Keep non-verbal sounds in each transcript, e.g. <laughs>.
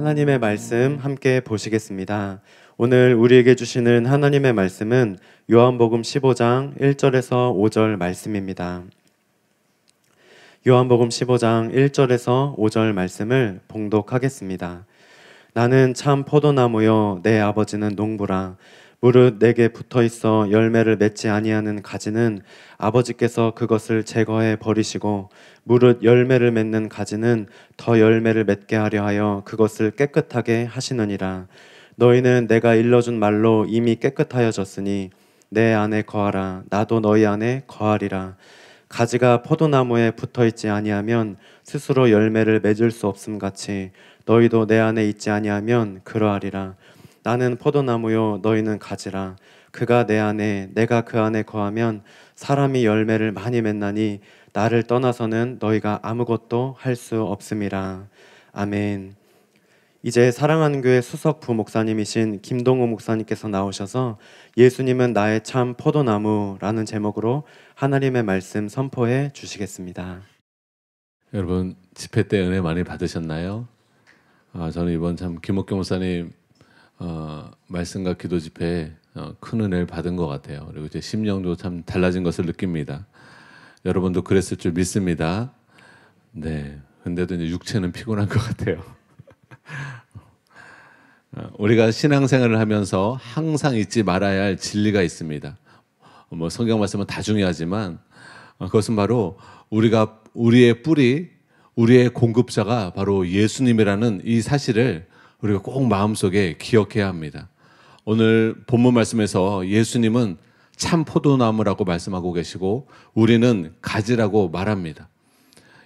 하나님의 말씀 함께 보시겠습니다. 오늘 우리에게 주시는 하나님의 말씀은 요한복음 15장 1절에서 5절 말씀입니다. 요한복음 15장 1절에서 5절 말씀을 봉독하겠습니다. 나는 참 포도나무요 내 아버지는 농부라 무릇 내게 붙어 있어 열매를 맺지 아니하는 가지는 아버지께서 그것을 제거해 버리시고 무릇 열매를 맺는 가지는 더 열매를 맺게 하려 하여 그것을 깨끗하게 하시느니라. 너희는 내가 일러준 말로 이미 깨끗하여졌으니 내 안에 거하라. 나도 너희 안에 거하리라. 가지가 포도나무에 붙어 있지 아니하면 스스로 열매를 맺을 수 없음 같이 너희도 내 안에 있지 아니하면 그러하리라 나는 포도나무요 너희는 가지라 그가 내 안에 내가 그 안에 거하면 사람이 열매를 많이 맺나니 나를 떠나서는 너희가 아무것도 할 수 없음이라 아멘. 이제 사랑하는 교회 수석 부목사님이신 김동호 목사님께서 나오셔서 예수님은 나의 참 포도나무라는 제목으로 하나님의 말씀 선포해 주시겠습니다. 여러분 집회 때 은혜 많이 받으셨나요? 아, 저는 이번 참 김옥경 목사님 어, 말씀과 기도 집회에 어, 큰 은혜를 받은 것 같아요. 그리고 제 심령도 참 달라진 것을 느낍니다. 여러분도 그랬을 줄 믿습니다. 네. 근데도 이제 육체는 피곤한 것 같아요. <laughs> 어, 우리가 신앙생활을 하면서 항상 잊지 말아야 할 진리가 있습니다. 뭐 성경 말씀은 다 중요하지만 어, 그것은 바로 우리가 우리의 뿌리, 우리의 공급자가 바로 예수님이라는 이 사실을 우리가 꼭 마음속에 기억해야 합니다. 오늘 본문 말씀에서 예수님은 참 포도나무라고 말씀하고 계시고 우리는 가지라고 말합니다.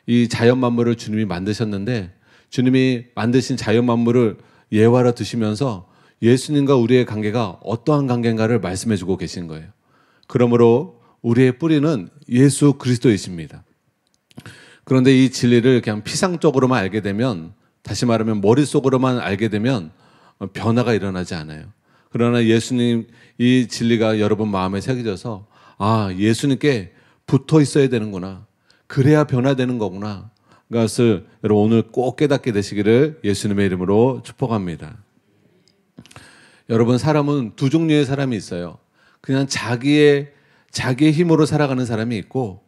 이 자연 만물을 주님이 만드셨는데 주님이 만드신 자연 만물을 예화로 드시면서 예수님과 우리의 관계가 어떠한 관계인가를 말씀해 주고 계신 거예요. 그러므로 우리의 뿌리는 예수 그리스도이십니다. 그런데 이 진리를 그냥 피상적으로만 알게 되면 다시 말하면 머릿속으로만 알게 되면 변화가 일어나지 않아요. 그러나 예수님 이 진리가 여러분 마음에 새겨져서 아, 예수님께 붙어 있어야 되는구나. 그래야 변화되는 거구나. 그것을 여러분 오늘 꼭 깨닫게 되시기를 예수님의 이름으로 축복합니다. 여러분 사람은 두 종류의 사람이 있어요. 그냥 자기의 자기의 힘으로 살아가는 사람이 있고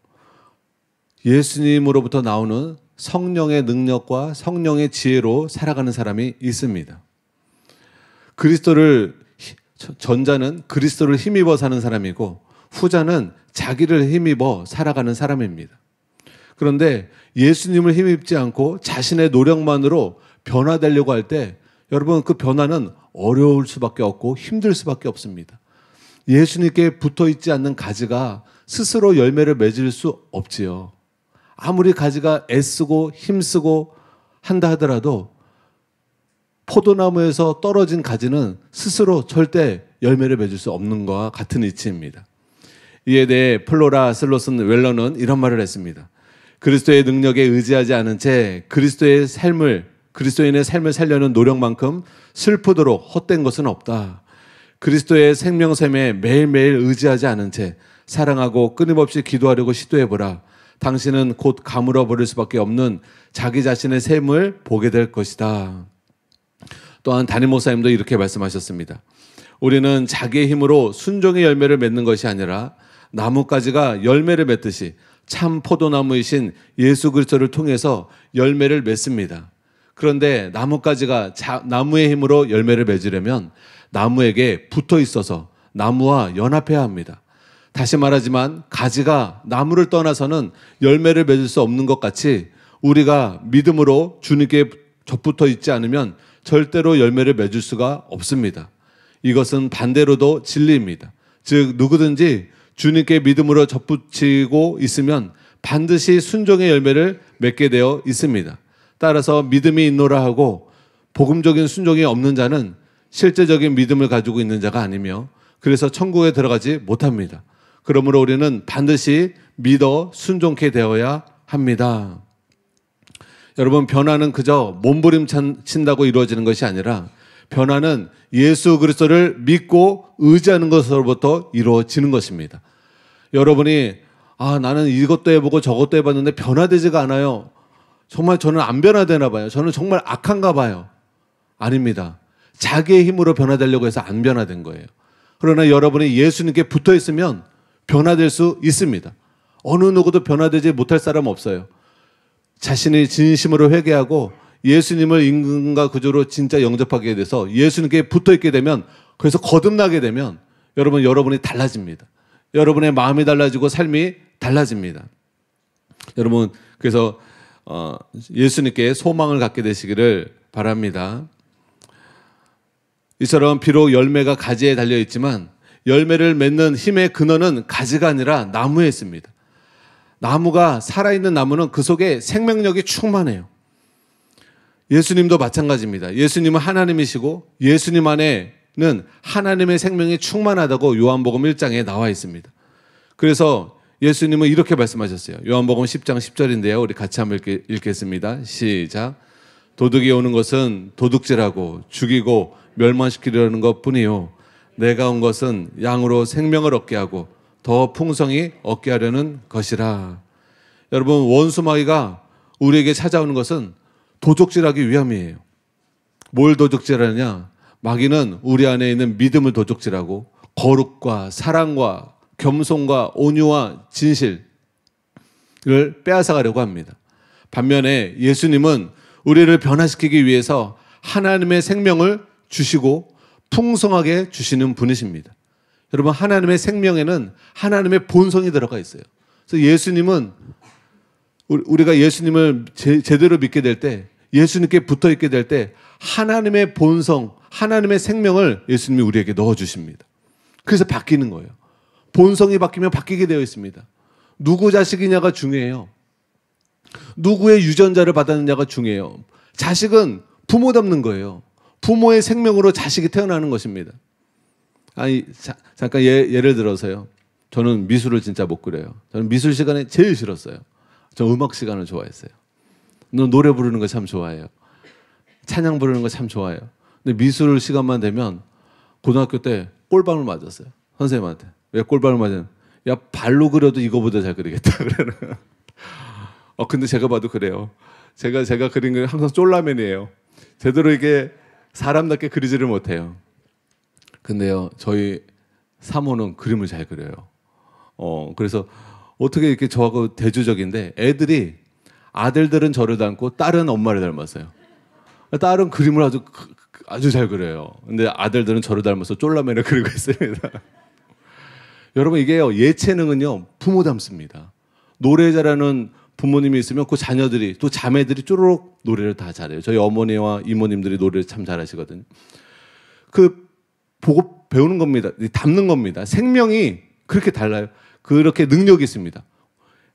예수님으로부터 나오는 성령의 능력과 성령의 지혜로 살아가는 사람이 있습니다. 그리스도를 전자는 그리스도를 힘입어 사는 사람이고 후자는 자기를 힘입어 살아가는 사람입니다. 그런데 예수님을 힘입지 않고 자신의 노력만으로 변화되려고 할 때 여러분 그 변화는 어려울 수밖에 없고 힘들 수밖에 없습니다. 예수님께 붙어 있지 않는 가지가 스스로 열매를 맺을 수 없지요. 아무리 가지가 애쓰고 힘쓰고 한다 하더라도 포도나무에서 떨어진 가지는 스스로 절대 열매를 맺을 수 없는 것과 같은 이치입니다. 이에 대해 플로라 슬로슨 웰러는 이런 말을 했습니다. 그리스도의 능력에 의지하지 않은 채 그리스도의 삶을 그리스도인의 삶을 살려는 노력만큼 슬프도록 헛된 것은 없다. 그리스도의 생명샘에 매일매일 의지하지 않은 채 사랑하고 끊임없이 기도하려고 시도해 보라. 당신은 곧 가물어 버릴 수밖에 없는 자기 자신의 셈을 보게 될 것이다. 또한 담임 목사님도 이렇게 말씀하셨습니다. 우리는 자기의 힘으로 순종의 열매를 맺는 것이 아니라 나뭇가지가 열매를 맺듯이 참 포도나무이신 예수 그리스도를 통해서 열매를 맺습니다. 그런데 나뭇가지가 자, 나무의 힘으로 열매를 맺으려면 나무에게 붙어 있어서 나무와 연합해야 합니다. 다시 말하지만 가지가 나무를 떠나서는 열매를 맺을 수 없는 것 같이 우리가 믿음으로 주님께 접붙어 있지 않으면 절대로 열매를 맺을 수가 없습니다. 이것은 반대로도 진리입니다. 즉 누구든지 주님께 믿음으로 접붙이고 있으면 반드시 순종의 열매를 맺게 되어 있습니다. 따라서 믿음이 있노라 하고 복음적인 순종이 없는 자는 실제적인 믿음을 가지고 있는 자가 아니며 그래서 천국에 들어가지 못합니다. 그러므로 우리는 반드시 믿어 순종케 되어야 합니다. 여러분, 변화는 그저 몸부림친다고 이루어지는 것이 아니라 변화는 예수 그리스도를 믿고 의지하는 것으로부터 이루어지는 것입니다. 여러분이 아, 나는 이것도 해보고 저것도 해봤는데 변화되지가 않아요. 정말 저는 안 변화되나 봐요. 저는 정말 악한가 봐요. 아닙니다. 자기의 힘으로 변화되려고 해서 안 변화된 거예요. 그러나 여러분이 예수님께 붙어 있으면 변화될 수 있습니다. 어느 누구도 변화되지 못할 사람 없어요. 자신의 진심으로 회개하고 예수님을 임금과 구조로 진짜 영접하게 돼서 예수님께 붙어 있게 되면 그래서 거듭나게 되면 여러분 여러분이 달라집니다. 여러분의 마음이 달라지고 삶이 달라집니다. 여러분 그래서 어, 예수님께 소망을 갖게 되시기를 바랍니다. 이처럼 비록 열매가 가지에 달려 있지만 열매를 맺는 힘의 근원은 가지가 아니라 나무에 있습니다. 나무가 살아있는 나무는 그 속에 생명력이 충만해요. 예수님도 마찬가지입니다. 예수님은 하나님이시고 예수님 안에는 하나님의 생명이 충만하다고 요한복음 1장에 나와 있습니다. 그래서 예수님은 이렇게 말씀하셨어요. 요한복음 10장 10절인데요. 우리 같이 한번 읽겠 습니다. 시작. 도둑이 오는 것은 도둑질하고 죽이고 멸망시키려는 것 뿐이요. 내가 온 것은 양으로 생명을 얻게 하고 더 풍성히 얻게 하려는 것이라. 여러분, 원수마귀가 우리에게 찾아오는 것은 도둑질하기 위함이에요. 뭘 도둑질하느냐? 마귀는 우리 안에 있는 믿음을 도둑질하고 거룩과 사랑과 겸손과 온유와 진실을 빼앗아가려고 합니다. 반면에 예수님은 우리를 변화시키기 위해서 하나님의 생명을 주시고 풍성하게 주시는 분이십니다. 여러분, 하나님의 생명에는 하나님의 본성이 들어가 있어요. 그래서 예수님은 우리가 예수님을 제, 제대로 믿게 될 때, 예수님께 붙어 있게 될 때, 하나님의 본성, 하나님의 생명을 예수님이 우리에게 넣어 주십니다. 그래서 바뀌는 거예요. 본성이 바뀌면 바뀌게 되어 있습니다. 누구 자식이냐가 중요해요. 누구의 유전자를 받았느냐가 중요해요. 자식은 부모 닮는 거예요. 부모의 생명으로 자식이 태어나는 것입니다. 아니, 자, 잠깐 예, 예를 들어서요. 저는 미술을 진짜 못 그려요. 저는 미술 시간에 제일 싫었어요. 저 음악 시간을 좋아했어요. 노래 부르는 거 참 좋아해요. 찬양 부르는 거 참 좋아해요. 근데 미술 시간만 되면 고등학교 때 꼴밤을 맞았어요. 선생님한테. 왜 꼴밤을 맞았냐? 야, 발로 그려도 이거보다 잘 그리겠다. <laughs> 그러는. 어, 근데 제가 봐도 그래요. 제가, 제가 그린 게 항상 쫄라맨이에요. 제대로 이게 사람답게 그리지를 못해요. 근데요, 저희 사모는 그림을 잘 그려요. 어, 그래서 어떻게 이렇게 저하고 대조적인데 애들이 아들들은 저를 닮고 딸은 엄마를 닮았어요. 딸은 그림을 아주 아주 잘 그려요. 근데 아들들은 저를 닮아서 쫄라맨을 그리고 있습니다. <laughs> 여러분 이게요 예체능은요 부모 닮습니다. 노래 잘하는 부모님이 있으면 그 자녀들이 또 자매들이 쪼르륵 노래를 다 잘해요. 저희 어머니와 이모님들이 노래를 참 잘하시거든요. 그 보고 배우는 겁니다. 담는 겁니다. 생명이 그렇게 달라요. 그렇게 능력이 있습니다.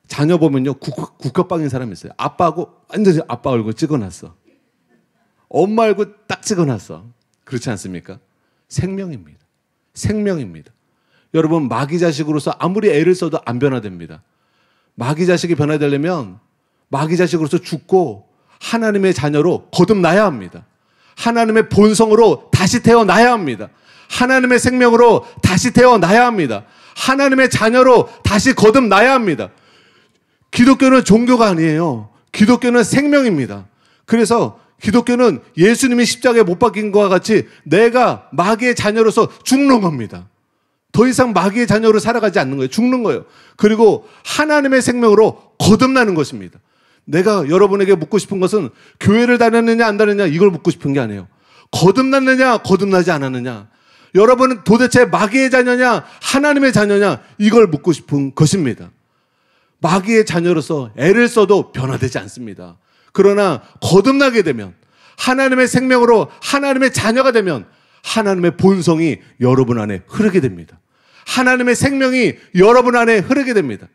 자녀 보면요 국화, 국화빵인 사람이 있어요. 아빠하고 완전히 아빠 얼굴 찍어놨어. 엄마 얼굴 딱 찍어놨어. 그렇지 않습니까? 생명입니다. 생명입니다. 여러분 마귀 자식으로서 아무리 애를 써도 안 변화됩니다. 마귀 자식이 변화되려면 마귀 자식으로서 죽고 하나님의 자녀로 거듭나야 합니다. 하나님의 본성으로 다시 태어나야 합니다. 하나님의 생명으로 다시 태어나야 합니다. 하나님의 자녀로 다시 거듭나야 합니다. 기독교는 종교가 아니에요. 기독교는 생명입니다. 그래서 기독교는 예수님이 십자가에 못 박힌 것과 같이 내가 마귀의 자녀로서 죽는 겁니다. 더 이상 마귀의 자녀로 살아가지 않는 거예요. 죽는 거예요. 그리고 하나님의 생명으로 거듭나는 것입니다. 내가 여러분에게 묻고 싶은 것은 교회를 다녔느냐 안 다녔느냐 이걸 묻고 싶은 게 아니에요. 거듭났느냐 거듭나지 않았느냐. 여러분은 도대체 마귀의 자녀냐 하나님의 자녀냐 이걸 묻고 싶은 것입니다. 마귀의 자녀로서 애를 써도 변화되지 않습니다. 그러나 거듭나게 되면 하나님의 생명으로 하나님의 자녀가 되면 하나님의 본성이 여러분 안에 흐르게 됩니다. 하나님의 생명이 여러분 안에 흐르게 됩니다.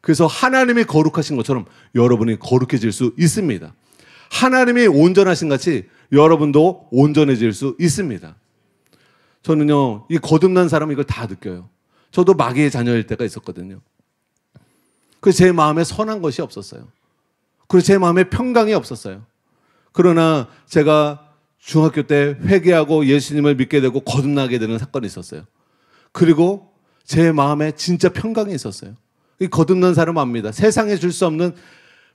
그래서 하나님이 거룩하신 것처럼 여러분이 거룩해질 수 있습니다. 하나님이 온전하신 같이 여러분도 온전해질 수 있습니다. 저는요, 이 거듭난 사람 이걸 다 느껴요. 저도 마귀의 자녀일 때가 있었거든요. 그래서 제 마음에 선한 것이 없었어요. 그리고 제 마음에 평강이 없었어요. 그러나 제가 중학교 때 회개하고 예수님을 믿게 되고 거듭나게 되는 사건이 있었어요. 그리고 제 마음에 진짜 평강이 있었어요. 이 거듭난 사람은 압니다. 세상에 줄 수 없는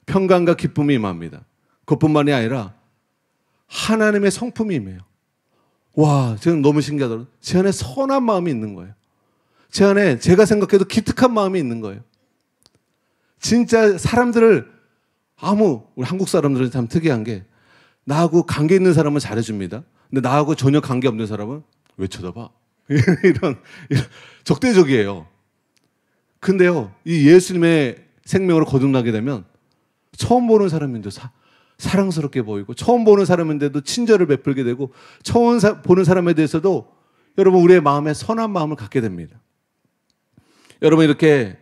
평강과 기쁨이 임합니다. 그것뿐만이 아니라 하나님의 성품이에요. 와, 저는 너무 신기하더라고요. 제 안에 선한 마음이 있는 거예요. 제 안에 제가 생각해도 기특한 마음이 있는 거예요. 진짜 사람들을 아무 우리 한국 사람들은 참 특이한 게 나하고 관계 있는 사람은 잘해줍니다. 근데 나하고 전혀 관계 없는 사람은 왜 쳐다봐? <laughs> 이런, 이런 적대적이에요. 근데요, 이 예수님의 생명으로 거듭나게 되면 처음 보는 사람인데 사, 사랑스럽게 보이고 처음 보는 사람인데도 친절을 베풀게 되고 처음 사, 보는 사람에 대해서도 여러분 우리의 마음에 선한 마음을 갖게 됩니다. 여러분 이렇게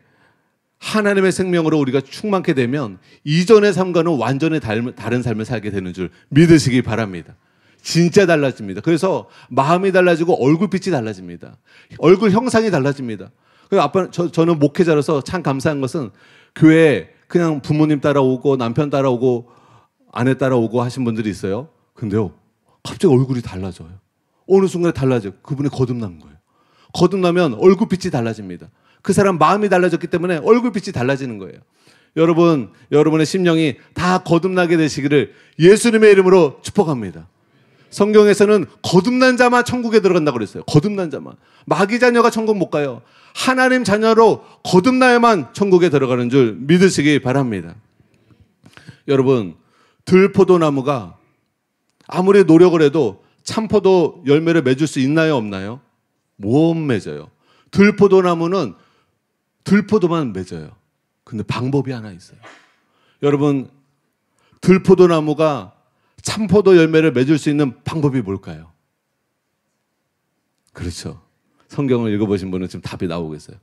하나님의 생명으로 우리가 충만케 되면 이전의 삶과는 완전히 다른 삶을 살게 되는 줄 믿으시기 바랍니다. 진짜 달라집니다. 그래서 마음이 달라지고 얼굴빛이 달라집니다. 얼굴 형상이 달라집니다. 그 아빠 저, 저는 목회자로서 참 감사한 것은 교회 그냥 부모님 따라오고 남편 따라오고 아내 따라오고 하신 분들이 있어요. 근데요, 갑자기 얼굴이 달라져요. 어느 순간에 달라져요. 그분이 거듭난 거예요. 거듭나면 얼굴빛이 달라집니다. 그 사람 마음이 달라졌기 때문에 얼굴빛이 달라지는 거예요. 여러분, 여러분의 심령이 다 거듭나게 되시기를 예수님의 이름으로 축복합니다. 성경에서는 거듭난 자만 천국에 들어간다고 그랬어요. 거듭난 자만. 마귀 자녀가 천국 못 가요. 하나님 자녀로 거듭나야만 천국에 들어가는 줄 믿으시기 바랍니다. 여러분, 들포도나무가 아무리 노력을 해도 참포도 열매를 맺을 수 있나요, 없나요? 못 맺어요. 들포도나무는 들포도만 맺어요. 근데 방법이 하나 있어요. 여러분, 들포도 나무가 참포도 열매를 맺을 수 있는 방법이 뭘까요? 그렇죠. 성경을 읽어보신 분은 지금 답이 나오고 있어요.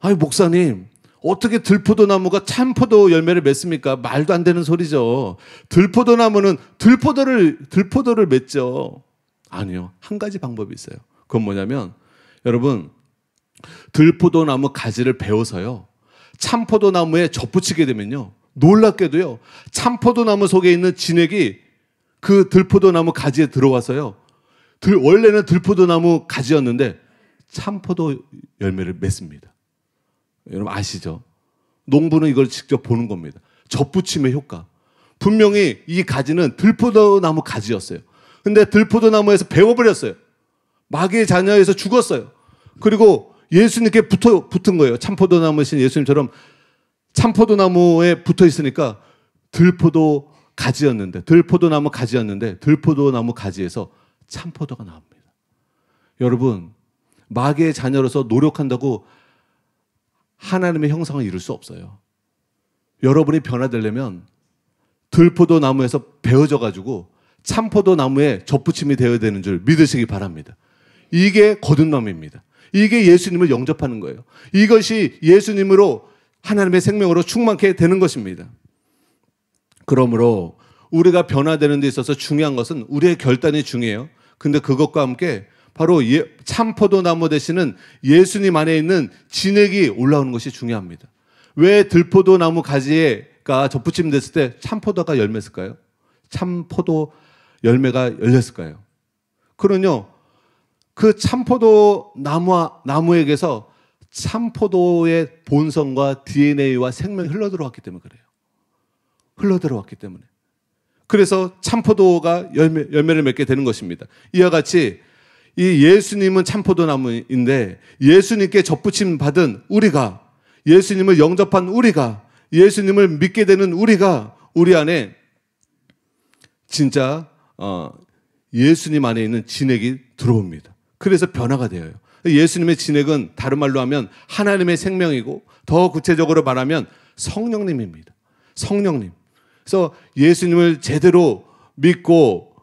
아니, 목사님, 어떻게 들포도 나무가 참포도 열매를 맺습니까? 말도 안 되는 소리죠. 들포도 나무는 들포도를, 들포도를 맺죠. 아니요. 한 가지 방법이 있어요. 그건 뭐냐면, 여러분, 들포도 나무 가지를 베어서요. 참포도 나무에 접붙이게 되면요. 놀랍게도요. 참포도 나무 속에 있는 진액이 그 들포도 나무 가지에 들어와서요. 들, 원래는 들포도 나무 가지였는데 참포도 열매를 맺습니다. 여러분 아시죠? 농부는 이걸 직접 보는 겁니다. 접붙임의 효과. 분명히 이 가지는 들포도 나무 가지였어요. 근데 들포도 나무에서 배워버렸어요. 마귀의 자녀에서 죽었어요. 그리고 예수님께 붙어, 붙은 거예요. 참포도 나무신 예수님처럼 참포도 나무에 붙어 있으니까 들포도 가지였는데, 들포도 나무 가지였는데, 들포도 나무 가지에서 참포도가 나옵니다. 여러분, 마귀의 자녀로서 노력한다고 하나님의 형상을 이룰 수 없어요. 여러분이 변화되려면 들포도 나무에서 베어져 가지고 참포도 나무에 접붙임이 되어야 되는 줄 믿으시기 바랍니다. 이게 거듭남입니다. 이게 예수님을 영접하는 거예요. 이것이 예수님으로 하나님의 생명으로 충만케 되는 것입니다. 그러므로 우리가 변화되는 데 있어서 중요한 것은 우리의 결단이 중요해요. 근데 그것과 함께 바로 예, 참 포도나무 대신은 예수님 안에 있는 진액이 올라오는 것이 중요합니다. 왜 들포도나무 가지가 접붙임 됐을 때 참포도가 열매했을까요? 참포도 열매가 열렸을까요? 그는요, 그 참포도 나무, 나무에게서 참포도의 본성과 DNA와 생명이 흘러 들어왔기 때문에 그래요. 흘러 들어왔기 때문에. 그래서 참포도가 열매, 열매를 맺게 되는 것입니다. 이와 같이 이 예수님은 참포도 나무인데 예수님께 접붙임 받은 우리가 예수님을 영접한 우리가 예수님을 믿게 되는 우리가 우리 안에 진짜 어, 예수님 안에 있는 진액이 들어옵니다. 그래서 변화가 되어요. 예수님의 진액은 다른 말로 하면 하나님의 생명이고 더 구체적으로 말하면 성령님입니다. 성령님. 그래서 예수님을 제대로 믿고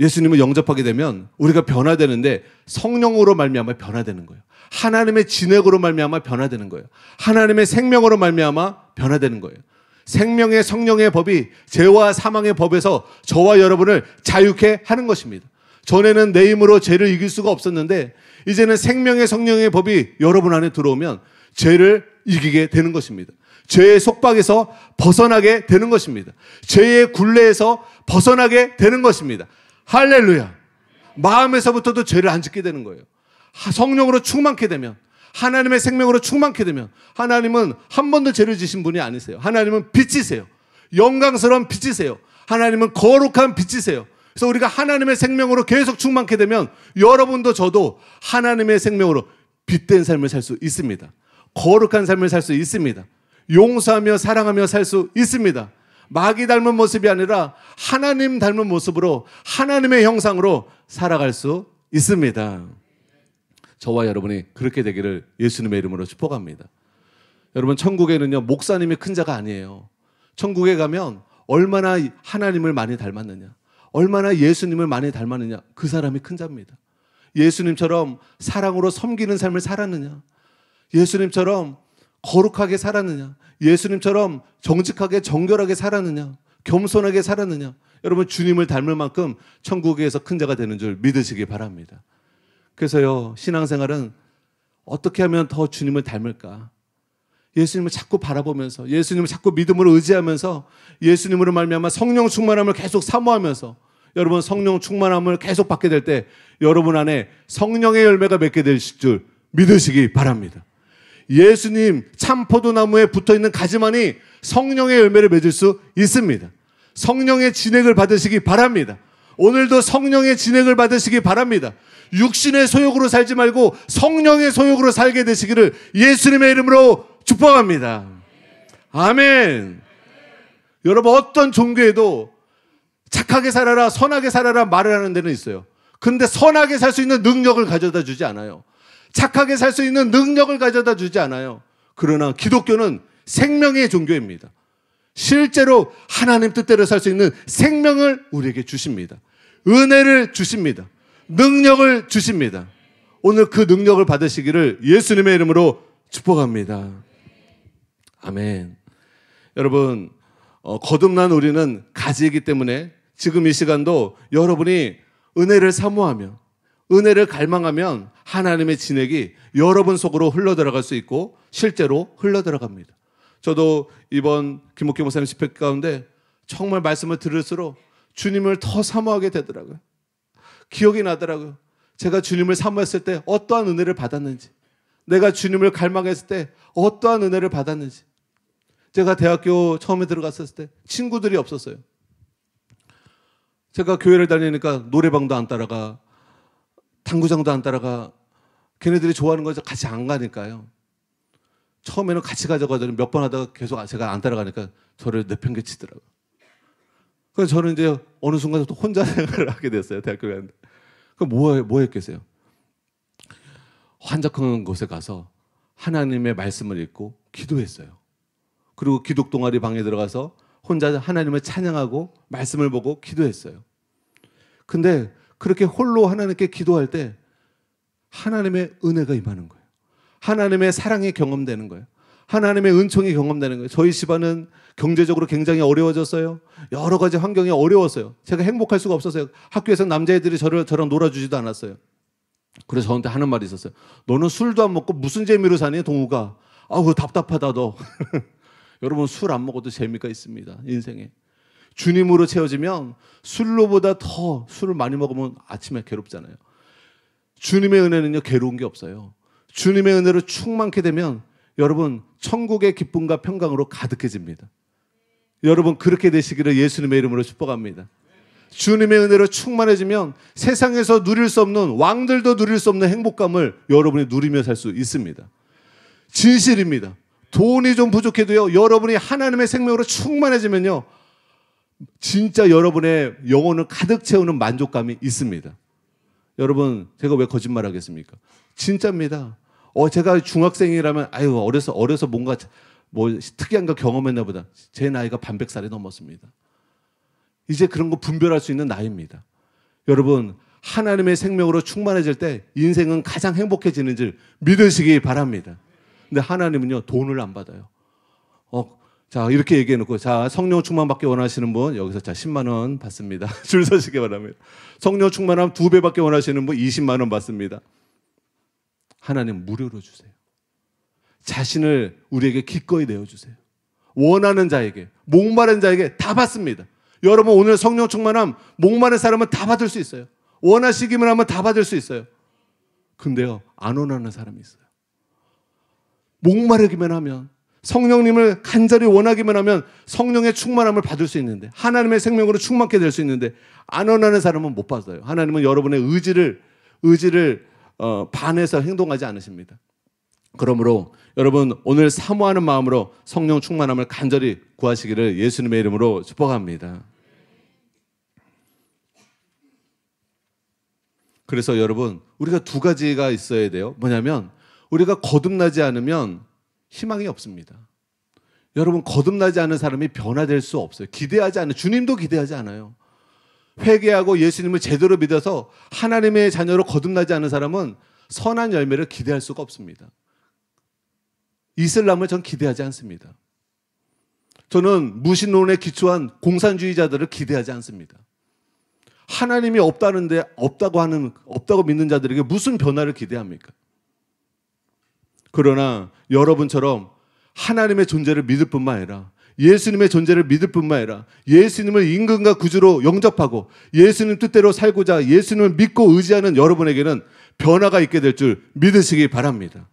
예수님을 영접하게 되면 우리가 변화되는데 성령으로 말미암아 변화되는 거예요. 하나님의 진액으로 말미암아 변화되는 거예요. 하나님의 생명으로 말미암아 변화되는 거예요. 생명의 성령의 법이 죄와 사망의 법에서 저와 여러분을 자유케 하는 것입니다. 전에는 내 힘으로 죄를 이길 수가 없었는데 이제는 생명의 성령의 법이 여러분 안에 들어오면 죄를 이기게 되는 것입니다. 죄의 속박에서 벗어나게 되는 것입니다. 죄의 굴레에서 벗어나게 되는 것입니다. 할렐루야. 마음에서부터도 죄를 안 짓게 되는 거예요. 성령으로 충만케 되면 하나님의 생명으로 충만케 되면 하나님은 한 번도 죄를 지신 분이 아니세요. 하나님은 빛이세요. 영광스러운 빛이세요. 하나님은 거룩한 빛이세요. 그래서 우리가 하나님의 생명으로 계속 충만케 되면 여러분도 저도 하나님의 생명으로 빛된 삶을 살 수 있습니다. 거룩한 삶을 살 수 있습니다. 용서하며 사랑하며 살 수 있습니다. 마귀 닮은 모습이 아니라 하나님 닮은 모습으로 하나님의 형상으로 살아갈 수 있습니다. 저와 여러분이 그렇게 되기를 예수님의 이름으로 축복합니다. 여러분 천국에는요 목사님이 큰 자가 아니에요. 천국에 가면 얼마나 하나님을 많이 닮았느냐, 얼마나 예수님을 많이 닮았느냐 그 사람이 큰 자입니다. 예수님처럼 사랑으로 섬기는 삶을 살았느냐, 예수님처럼 거룩하게 살았느냐, 예수님처럼 정직하게 정결하게 살았느냐, 겸손하게 살았느냐. 여러분 주님을 닮을 만큼 천국에서 큰 자가 되는 줄 믿으시기 바랍니다. 그래서요 신앙생활은 어떻게 하면 더 주님을 닮을까? 예수님을 자꾸 바라보면서 예수님을 자꾸 믿음으로 의지하면서 예수님으로 말미암아 성령 충만함을 계속 사모하면서 여러분 성령 충만함을 계속 받게 될 때 여러분 안에 성령의 열매가 맺게 되실 줄 믿으시기 바랍니다. 예수님 참 포도나무에 붙어 있는 가지만이 성령의 열매를 맺을 수 있습니다. 성령의 진액을 받으시기 바랍니다. 오늘도 성령의 진액을 받으시기 바랍니다. 육신의 소욕으로 살지 말고 성령의 소욕으로 살게 되시기를 예수님의 이름으로 축복합니다. 아멘. 여러분 어떤 종교에도 착하게 살아라, 선하게 살아라 말을 하는 데는 있어요. 근데 선하게 살 수 있는 능력을 가져다 주지 않아요. 착하게 살 수 있는 능력을 가져다 주지 않아요. 그러나 기독교는 생명의 종교입니다. 실제로 하나님 뜻대로 살 수 있는 생명을 우리에게 주십니다. 은혜를 주십니다. 능력을 주십니다. 오늘 그 능력을 받으시기를 예수님의 이름으로 축복합니다. 아멘. 여러분, 어, 거듭난 우리는 가지이기 때문에 지금 이 시간도 여러분이 은혜를 사모하며 은혜를 갈망하면 하나님의 진액이 여러분 속으로 흘러 들어갈 수 있고 실제로 흘러 들어갑니다. 저도 이번 김옥기 목사님 집회 가운데 정말 말씀을 들을수록 주님을 더 사모하게 되더라고요. 기억이 나더라고요. 제가 주님을 사모했을 때 어떠한 은혜를 받았는지, 내가 주님을 갈망했을 때 어떠한 은혜를 받았는지. 제가 대학교 처음에 들어갔을 때 친구들이 없었어요. 제가 교회를 다니니까 노래방도 안 따라가, 당구장도 안 따라가, 걔네들이 좋아하는 거 같이 안 가니까요. 처음에는 같이 가자고 몇번 하다가 계속 제가 안 따라가니까 저를 내팽개치더라고요. 그래서 저는 이제 어느 순간 또 혼자 <laughs> 생활을 하게 됐어요. 대학교 가는데. 그럼 뭐, 뭐 했겠어요? 환적한 곳에 가서 하나님의 말씀을 읽고 기도했어요. 그리고 기독 동아리 방에 들어가서 혼자 하나님을 찬양하고 말씀을 보고 기도했어요. 근데 그렇게 홀로 하나님께 기도할 때 하나님의 은혜가 임하는 거예요. 하나님의 사랑이 경험되는 거예요. 하나님의 은총이 경험되는 거예요. 저희 집안은 경제적으로 굉장히 어려워졌어요. 여러 가지 환경이 어려웠어요. 제가 행복할 수가 없었어요. 학교에서 남자애들이 저를 저랑 놀아주지도 않았어요. 그래서 저한테 하는 말이 있었어요. 너는 술도 안 먹고 무슨 재미로 사니, 동우가? 아우, 답답하다, 너. <laughs> 여러분, 술 안 먹어도 재미가 있습니다. 인생에. 주님으로 채워지면 술로보다 더 술을 많이 먹으면 아침에 괴롭잖아요. 주님의 은혜는요, 괴로운 게 없어요. 주님의 은혜로 충만케 되면 여러분, 천국의 기쁨과 평강으로 가득해집니다. 여러분, 그렇게 되시기를 예수님의 이름으로 축복합니다. 주님의 은혜로 충만해지면 세상에서 누릴 수 없는 왕들도 누릴 수 없는 행복감을 여러분이 누리며 살 수 있습니다. 진실입니다. 돈이 좀 부족해도요, 여러분이 하나님의 생명으로 충만해지면요, 진짜 여러분의 영혼을 가득 채우는 만족감이 있습니다. 여러분, 제가 왜 거짓말 하겠습니까? 진짜입니다. 어, 제가 중학생이라면, 아유, 어려서, 어려서 뭔가 뭐 특이한 거 경험했나 보다. 제 나이가 반백살이 넘었습니다. 이제 그런 거 분별할 수 있는 나이입니다. 여러분, 하나님의 생명으로 충만해질 때 인생은 가장 행복해지는 줄 믿으시기 바랍니다. 근데 하나님은요, 돈을 안 받아요. 어, 자, 이렇게 얘기해 놓고, 자, 성령 충만 받기 원하시는 분, 여기서 자, 10만원 받습니다. <laughs> 줄 서시기 바랍니다. 성령 충만하면 두배 받기 원하시는 분, 20만원 받습니다. 하나님 무료로 주세요. 자신을 우리에게 기꺼이 내어주세요. 원하는 자에게, 목마른 자에게 다 받습니다. 여러분 오늘 성령 충만함, 목마른 사람은 다 받을 수 있어요. 원하시기만 하면 다 받을 수 있어요. 근데요, 안 원하는 사람이 있어요. 목마르기만 하면, 성령님을 간절히 원하기만 하면 성령의 충만함을 받을 수 있는데 하나님의 생명으로 충만케 될 수 있는데 안 원하는 사람은 못 받아요. 하나님은 여러분의 의지를 의지를 어, 반해서 행동하지 않으십니다. 그러므로 여러분 오늘 사모하는 마음으로 성령 충만함을 간절히 구하시기를 예수님의 이름으로 축복합니다. 그래서 여러분 우리가 두 가지가 있어야 돼요. 뭐냐면 우리가 거듭나지 않으면 희망이 없습니다. 여러분 거듭나지 않은 사람이 변화될 수 없어요. 기대하지 않아요. 주님도 기대하지 않아요. 회개하고 예수님을 제대로 믿어서 하나님의 자녀로 거듭나지 않은 사람은 선한 열매를 기대할 수가 없습니다. 이슬람을 전 기대하지 않습니다. 저는 무신론에 기초한 공산주의자들을 기대하지 않습니다. 하나님이 없다는데 없다고 하는 없다고 믿는 자들에게 무슨 변화를 기대합니까? 그러나 여러분처럼 하나님의 존재를 믿을 뿐만 아니라 예수님의 존재를 믿을 뿐만 아니라 예수님을 임금과 구주로 영접하고 예수님 뜻대로 살고자 예수님을 믿고 의지하는 여러분에게는 변화가 있게 될 줄 믿으시기 바랍니다.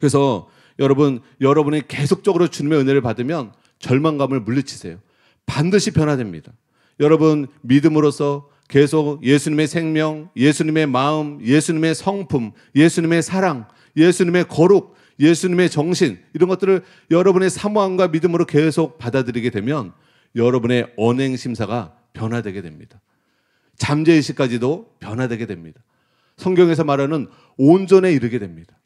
그래서 여러분, 여러분이 계속적으로 주님의 은혜를 받으면 절망감을 물리치세요. 반드시 변화됩니다. 여러분, 믿음으로써 계속 예수님의 생명, 예수님의 마음, 예수님의 성품, 예수님의 사랑, 예수님의 거룩, 예수님의 정신 이런 것들을 여러분의 사모함과 믿음으로 계속 받아들이게 되면 여러분의 언행 심사가 변화되게 됩니다. 잠재의식까지도 변화되게 됩니다. 성경에서 말하는 온전에 이르게 됩니다.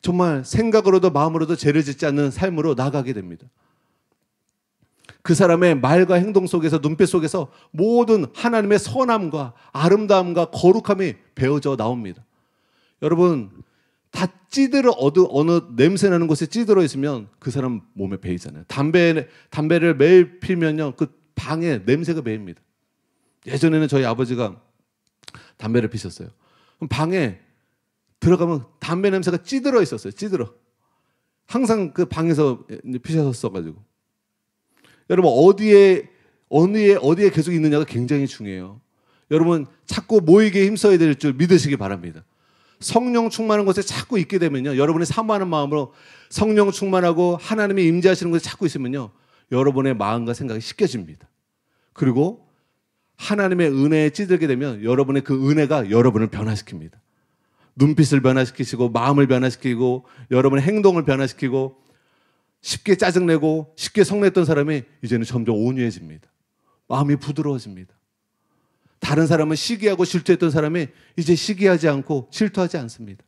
정말 생각으로도 마음으로도 죄를 짓지 않는 삶으로 나가게 됩니다. 그 사람의 말과 행동 속에서 눈빛 속에서 모든 하나님의 선함과 아름다움과 거룩함이 배어져 나옵니다. 여러분 다 찌들어 어느, 어느 냄새 나는 곳에 찌들어 있으면 그 사람 몸에 배이잖아요. 담배 담배를 매일 피면요 그 방에 냄새가 배입니다. 예전에는 저희 아버지가 담배를 피셨어요. 그럼 방에 들어가면 담배 냄새가 찌들어 있었어요. 찌들어. 항상 그 방에서 피셨었어가지고. 여러분 어디에 어느에 어디에 계속 있느냐가 굉장히 중요해요. 여러분 자꾸 모이게 힘써야 될 줄 믿으시기 바랍니다. 성령 충만한 곳에 자꾸 있게 되면요. 여러분이 사모하는 마음으로 성령 충만하고 하나님이 임재하시는 곳에 자꾸 있으면요. 여러분의 마음과 생각이 씻겨집니다. 그리고 하나님의 은혜에 찌들게 되면 여러분의 그 은혜가 여러분을 변화시킵니다. 눈빛을 변화시키시고 마음을 변화시키고 여러분의 행동을 변화시키고 쉽게 짜증내고 쉽게 성냈던 사람이 이제는 점점 온유해집니다. 마음이 부드러워집니다. 다른 사람은 시기하고 질투했던 사람이 이제 시기하지 않고 질투하지 않습니다.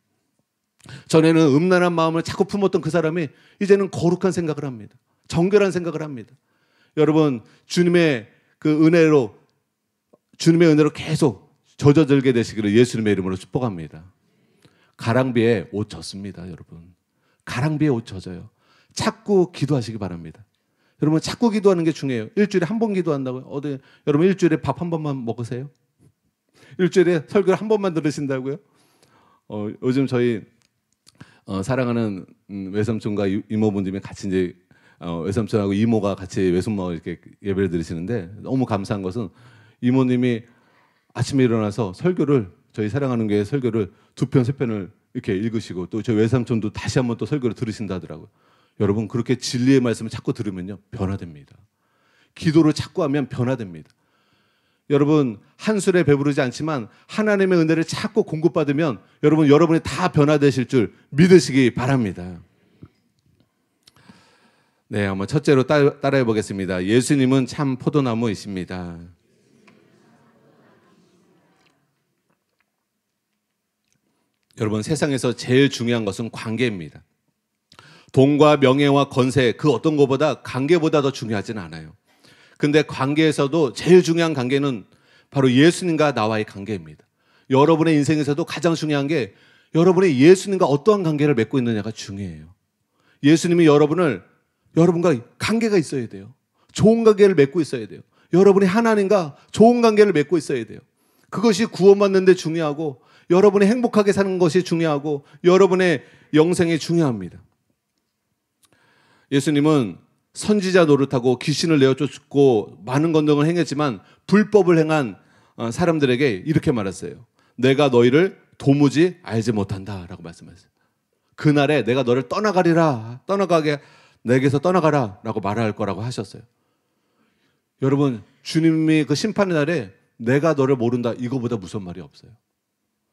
전에는 음란한 마음을 자꾸 품었던 그 사람이 이제는 거룩한 생각을 합니다. 정결한 생각을 합니다. 여러분, 주님의 그 은혜로, 주님의 은혜로 계속 젖어들게 되시기를 예수님의 이름으로 축복합니다. 가랑비에 옷 젖습니다, 여러분. 가랑비에 옷 젖어요. 자꾸 기도하시기 바랍니다. 여러분 자꾸 기도하는 게 중요해요. 일주일에 한 번 기도한다고요? 어디 여러분 일주일에 밥 한 번만 먹으세요? 일주일에 설교를 한 번만 들으신다고요? 어, 요즘 저희 어, 사랑하는 음, 외삼촌과 이모분들이 같이 이제 어, 외삼촌하고 이모가 같이 외숙모 이렇게 예배를 드리시는데 너무 감사한 것은 이모님이 아침에 일어나서 설교를 저희 사랑하는 교회 설교를 두 편 세 편을 이렇게 읽으시고 또 저희 외삼촌도 다시 한번 또 설교를 들으신다 하더라고요. 여러분 그렇게 진리의 말씀을 자꾸 들으면요 변화됩니다. 기도를 자꾸 하면 변화됩니다. 여러분 한 술에 배부르지 않지만 하나님의 은혜를 자꾸 공급받으면 여러분 여러분이 다 변화되실 줄 믿으시기 바랍니다. 네, 한번 첫째로 따라해 보겠습니다. 예수님은 참 포도나무이십니다. 여러분 세상에서 제일 중요한 것은 관계입니다. 돈과 명예와 건세 그 어떤 것보다 관계보다 더 중요하지는 않아요. 근데 관계에서도 제일 중요한 관계는 바로 예수님과 나와의 관계입니다. 여러분의 인생에서도 가장 중요한 게 여러분이 예수님과 어떠한 관계를 맺고 있느냐가 중요해요. 예수님이 여러분을 여러분과 관계가 있어야 돼요. 좋은 관계를 맺고 있어야 돼요. 여러분이 하나님과 좋은 관계를 맺고 있어야 돼요. 그것이 구원받는데 중요하고 여러분이 행복하게 사는 것이 중요하고 여러분의 영생이 중요합니다. 예수님은 선지자 노릇하고 귀신을 내어 쫓고 많은 건동을 행했지만 불법을 행한 어, 사람들에게 이렇게 말했어요. 내가 너희를 도무지 알지 못한다라고 말씀하셨어요. 그날에 내가 너를 떠나가리라. 떠나가게 내게서 떠나가라라고 말할 거라고 하셨어요. 여러분, 주님이 그 심판의 날에 내가 너를 모른다. 이거보다 무슨 말이 없어요.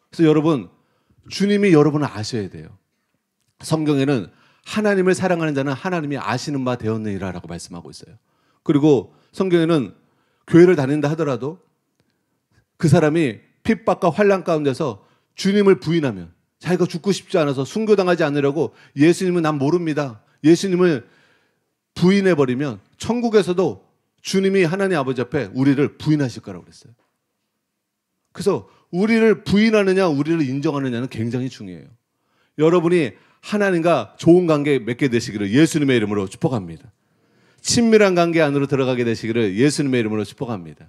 그래서 여러분, 주님이 여러분을 아셔야 돼요. 성경에는 하나님을 사랑하는 자는 하나님이 아시는 바 되었느니라라고 말씀하고 있어요. 그리고 성경에는 교회를 다닌다 하더라도 그 사람이 핍박과 환란 가운데서 주님을 부인하면 자기가 죽고 싶지 않아서 순교당하지 않으려고 예수님은 난 모릅니다. 예수님을 부인해 버리면 천국에서도 주님이 하나님 아버지 앞에 우리를 부인하실 거라고 그랬어요. 그래서 우리를 부인하느냐 우리를 인정하느냐는 굉장히 중요해요. 여러분이 하나님과 좋은 관계 맺게 되시기를 예수님의 이름으로 축복합니다. 친밀한 관계 안으로 들어가게 되시기를 예수님의 이름으로 축복합니다.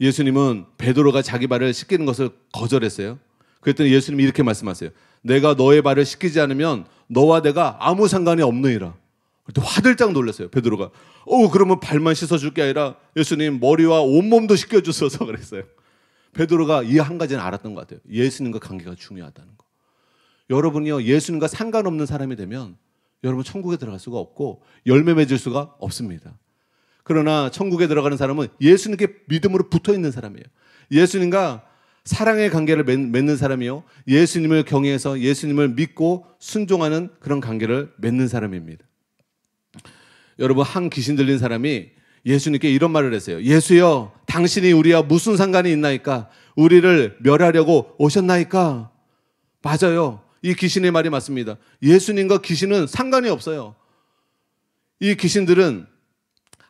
예수님은 베드로가 자기 발을 씻기는 것을 거절했어요. 그랬더니 예수님이 이렇게 말씀하세요. 내가 너의 발을 씻기지 않으면 너와 내가 아무 상관이 없느니라. 화들짝 놀랐어요. 베드로가. 어, 그러면 발만 씻어 줄 게 아니라 예수님 머리와 온몸도 씻겨주셔서 그랬어요. 베드로가 이 한 가지는 알았던 것 같아요. 예수님과 관계가 중요하다는 거. 여러분이요, 예수님과 상관없는 사람이 되면 여러분 천국에 들어갈 수가 없고 열매 맺을 수가 없습니다. 그러나 천국에 들어가는 사람은 예수님께 믿음으로 붙어 있는 사람이에요. 예수님과 사랑의 관계를 맺는 사람이요. 예수님을 경외해서 예수님을 믿고 순종하는 그런 관계를 맺는 사람입니다. 여러분, 한 귀신 들린 사람이 예수님께 이런 말을 했어요. 예수여, 당신이 우리와 무슨 상관이 있나이까? 우리를 멸하려고 오셨나이까? 맞아요. 이 귀신의 말이 맞습니다. 예수님과 귀신은 상관이 없어요. 이 귀신들은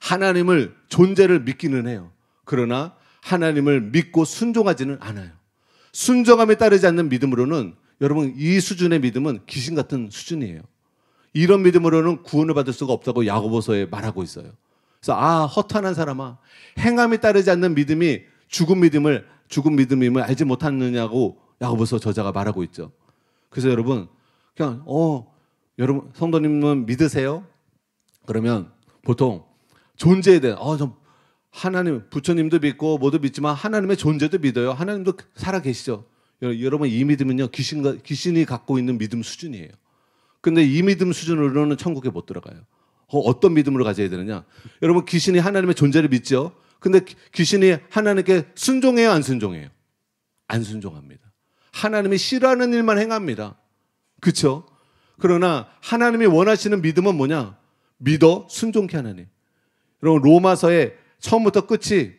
하나님을 존재를 믿기는 해요. 그러나 하나님을 믿고 순종하지는 않아요. 순종함에 따르지 않는 믿음으로는 여러분 이 수준의 믿음은 귀신 같은 수준이에요. 이런 믿음으로는 구원을 받을 수가 없다고 야고보서에 말하고 있어요. 그래서 아 허탄한 사람아 행함에 따르지 않는 믿음이 죽은 믿음을 죽은 믿음임을 알지 못하느냐고 야고보서 저자가 말하고 있죠. 그래서 여러분 그냥 어 여러분 성도님은 믿으세요? 그러면 보통 존재에 대한 어, 좀 하나님 부처님도 믿고 모두 믿지만 하나님의 존재도 믿어요. 하나님도 살아 계시죠. 여러분 이 믿음은요 귀신과 귀신이 갖고 있는 믿음 수준이에요. 근데 이 믿음 수준으로는 천국에 못 들어가요. 어, 어떤 믿음으로 가져야 되느냐? 여러분 귀신이 하나님의 존재를 믿죠. 근데 귀신이 하나님께 순종해요, 안 순종해요? 안 순종합니다. 하나님이 싫어하는 일만 행합니다. 그렇죠? 그러나 하나님이 원하시는 믿음은 뭐냐? 믿어 순종케 하나님. 여러분 로마서의 처음부터 끝이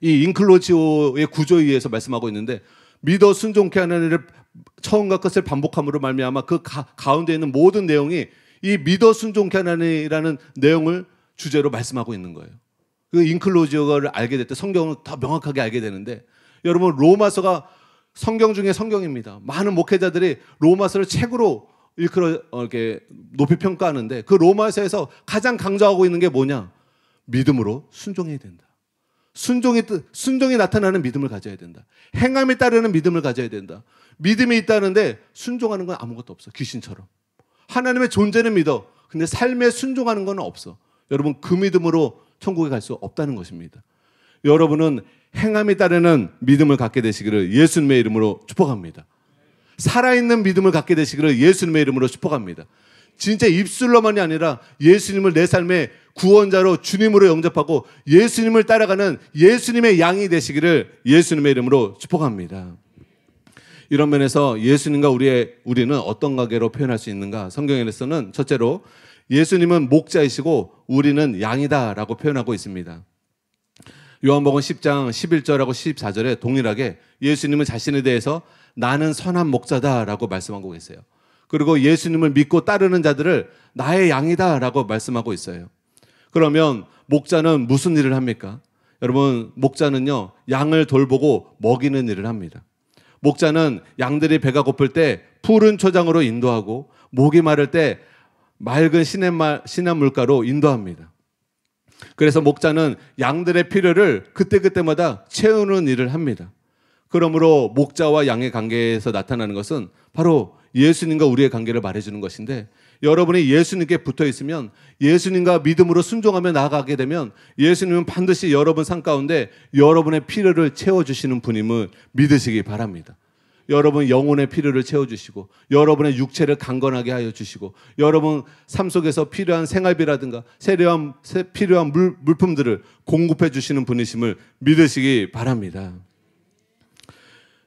이 인클로지오의 구조에 의해서 말씀하고 있는데 믿어 순종케 하는 일을 처음과 끝을 반복함으로 말미암아 그 가, 가운데 있는 모든 내용이 이 믿어 순종케 하나이라는 내용을 주제로 말씀하고 있는 거예요. 그 인클로지오를 알게 될 때 성경을 더 명확하게 알게 되는데 여러분 로마서가 성경 중에 성경입니다. 많은 목회자들이 로마서를 책으로 일컬어 어, 이렇게 높이 평가하는데 그 로마서에서 가장 강조하고 있는 게 뭐냐? 믿음으로 순종해야 된다. 순종이 순종이 나타나는 믿음을 가져야 된다. 행함에 따르는 믿음을 가져야 된다. 믿음이 있다는데 순종하는 건 아무것도 없어. 귀신처럼. 하나님의 존재는 믿어. 근데 삶에 순종하는 건 없어. 여러분 그 믿음으로 천국에 갈 수 없다는 것입니다. 여러분은 행함에 따르는 믿음을 갖게 되시기를 예수님의 이름으로 축복합니다. 살아있는 믿음을 갖게 되시기를 예수님의 이름으로 축복합니다. 진짜 입술로만이 아니라 예수님을 내 삶의 구원자로 주님으로 영접하고 예수님을 따라가는 예수님의 양이 되시기를 예수님의 이름으로 축복합니다. 이런 면에서 예수님과 우리의 우리는 어떤 관계로 표현할 수 있는가? 성경에서는 첫째로 예수님은 목자이시고 우리는 양이다라고 표현하고 있습니다. 요한복음 10장 11절하고 14절에 동일하게 예수님은 자신에 대해서 나는 선한 목자다라고 말씀하고 계세요. 그리고 예수님을 믿고 따르는 자들을 나의 양이다라고 말씀하고 있어요. 그러면 목자는 무슨 일을 합니까? 여러분, 목자는요, 양을 돌보고 먹이는 일을 합니다. 목자는 양들이 배가 고플 때 푸른 초장으로 인도하고 목이 마를 때 맑은 시냇 물가로 인도합니다. 그래서 목자는 양들의 필요를 그때그때마다 채우는 일을 합니다. 그러므로 목자와 양의 관계에서 나타나는 것은 바로 예수님과 우리의 관계를 말해주는 것인데 여러분이 예수님께 붙어 있으면 예수님과 믿음으로 순종하며 나아가게 되면 예수님은 반드시 여러분 삶 가운데 여러분의 필요를 채워주시는 분임을 믿으시기 바랍니다. 여러분 영혼의 필요를 채워주시고 여러분의 육체를 강건하게 하여 주시고 여러분 삶 속에서 필요한 생활비라든가 세려한 필요한 물, 물품들을 공급해 주시는 분이심을 믿으시기 바랍니다.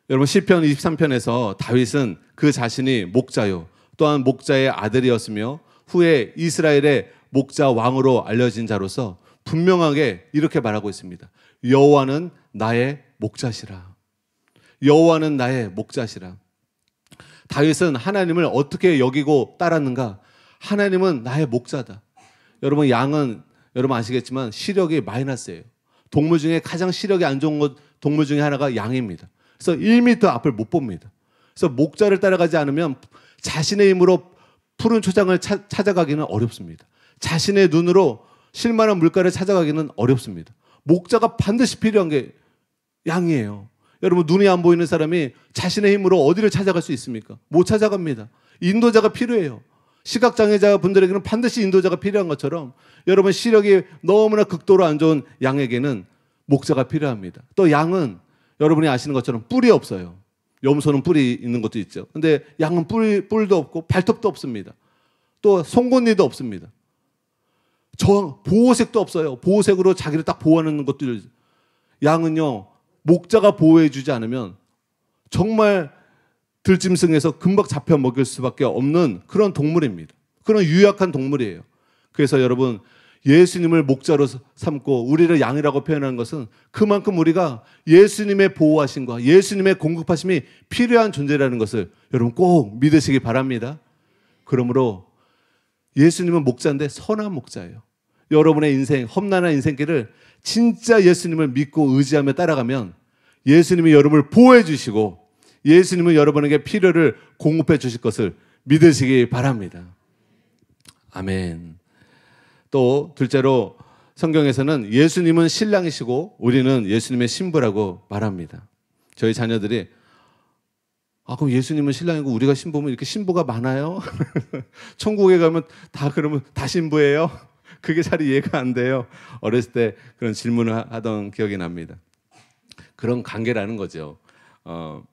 여러분 시편 23편에서 다윗은 그 자신이 목자요 또한 목자의 아들이었으며 후에 이스라엘의 목자 왕으로 알려진 자로서 분명하게 이렇게 말하고 있습니다. 여호와는 나의 목자시라. 여호와는 나의 목자시라. 다윗은 하나님을 어떻게 여기고 따랐는가? 하나님은 나의 목자다. 여러분 양은 여러분 아시겠지만 시력이 마이너스예요. 동물 중에 가장 시력이 안 좋은 것 동물 중에 하나가 양입니다. 그래서 1미터 앞을 못 봅니다. 그래서 목자를 따라가지 않으면 자신의 힘으로 푸른 초장을 차, 찾아가기는 어렵습니다. 자신의 눈으로 실만한 물가를 찾아가기는 어렵습니다. 목자가 반드시 필요한 게 양이에요. 여러분 눈이 안 보이는 사람이 자신의 힘으로 어디를 찾아갈 수 있습니까? 못 찾아갑니다. 인도자가 필요해요. 시각장애자 분들에게는 반드시 인도자가 필요한 것처럼 여러분 시력이 너무나 극도로 안 좋은 양에게는 목자가 필요합니다. 또 양은 여러분이 아시는 것처럼 뿔이 없어요. 염소는 뿔이 있는 것도 있죠. 근데 양은 뿔, 뿔도 없고 발톱도 없습니다. 또 송곳니도 없습니다. 저 보호색도 없어요. 보호색으로 자기를 딱 보호하는 것들. 양은요, 목자가 보호해주지 않으면 정말 들짐승에서 금방 잡혀 먹일 수밖에 없는 그런 동물입니다. 그런 유약한 동물이에요. 그래서 여러분, 예수님을 목자로 삼고 우리를 양이라고 표현하는 것은 그만큼 우리가 예수님의 보호하심과 예수님의 공급하심이 필요한 존재라는 것을 여러분 꼭 믿으시기 바랍니다. 그러므로 예수님은 목자인데 선한 목자예요. 여러분의 인생, 험난한 인생길을 진짜 예수님을 믿고 의지하며 따라가면 예수님이 여러분을 보호해 주시고 예수님은 여러분에게 필요를 공급해 주실 것을 믿으시기 바랍니다. 아멘. 또 둘째로 성경에서는 예수님은 신랑이시고 우리는 예수님의 신부라고 말합니다. 저희 자녀들이 아 그럼 예수님은 신랑이고 우리가 신부면 이렇게 신부가 많아요? <laughs> 천국에 가면 다 그러면 다 신부예요? 그게 잘 이해가 안 돼요. 어렸을 때 그런 질문을 하던 기억이 납니다. 그런 관계라는 거죠. 어,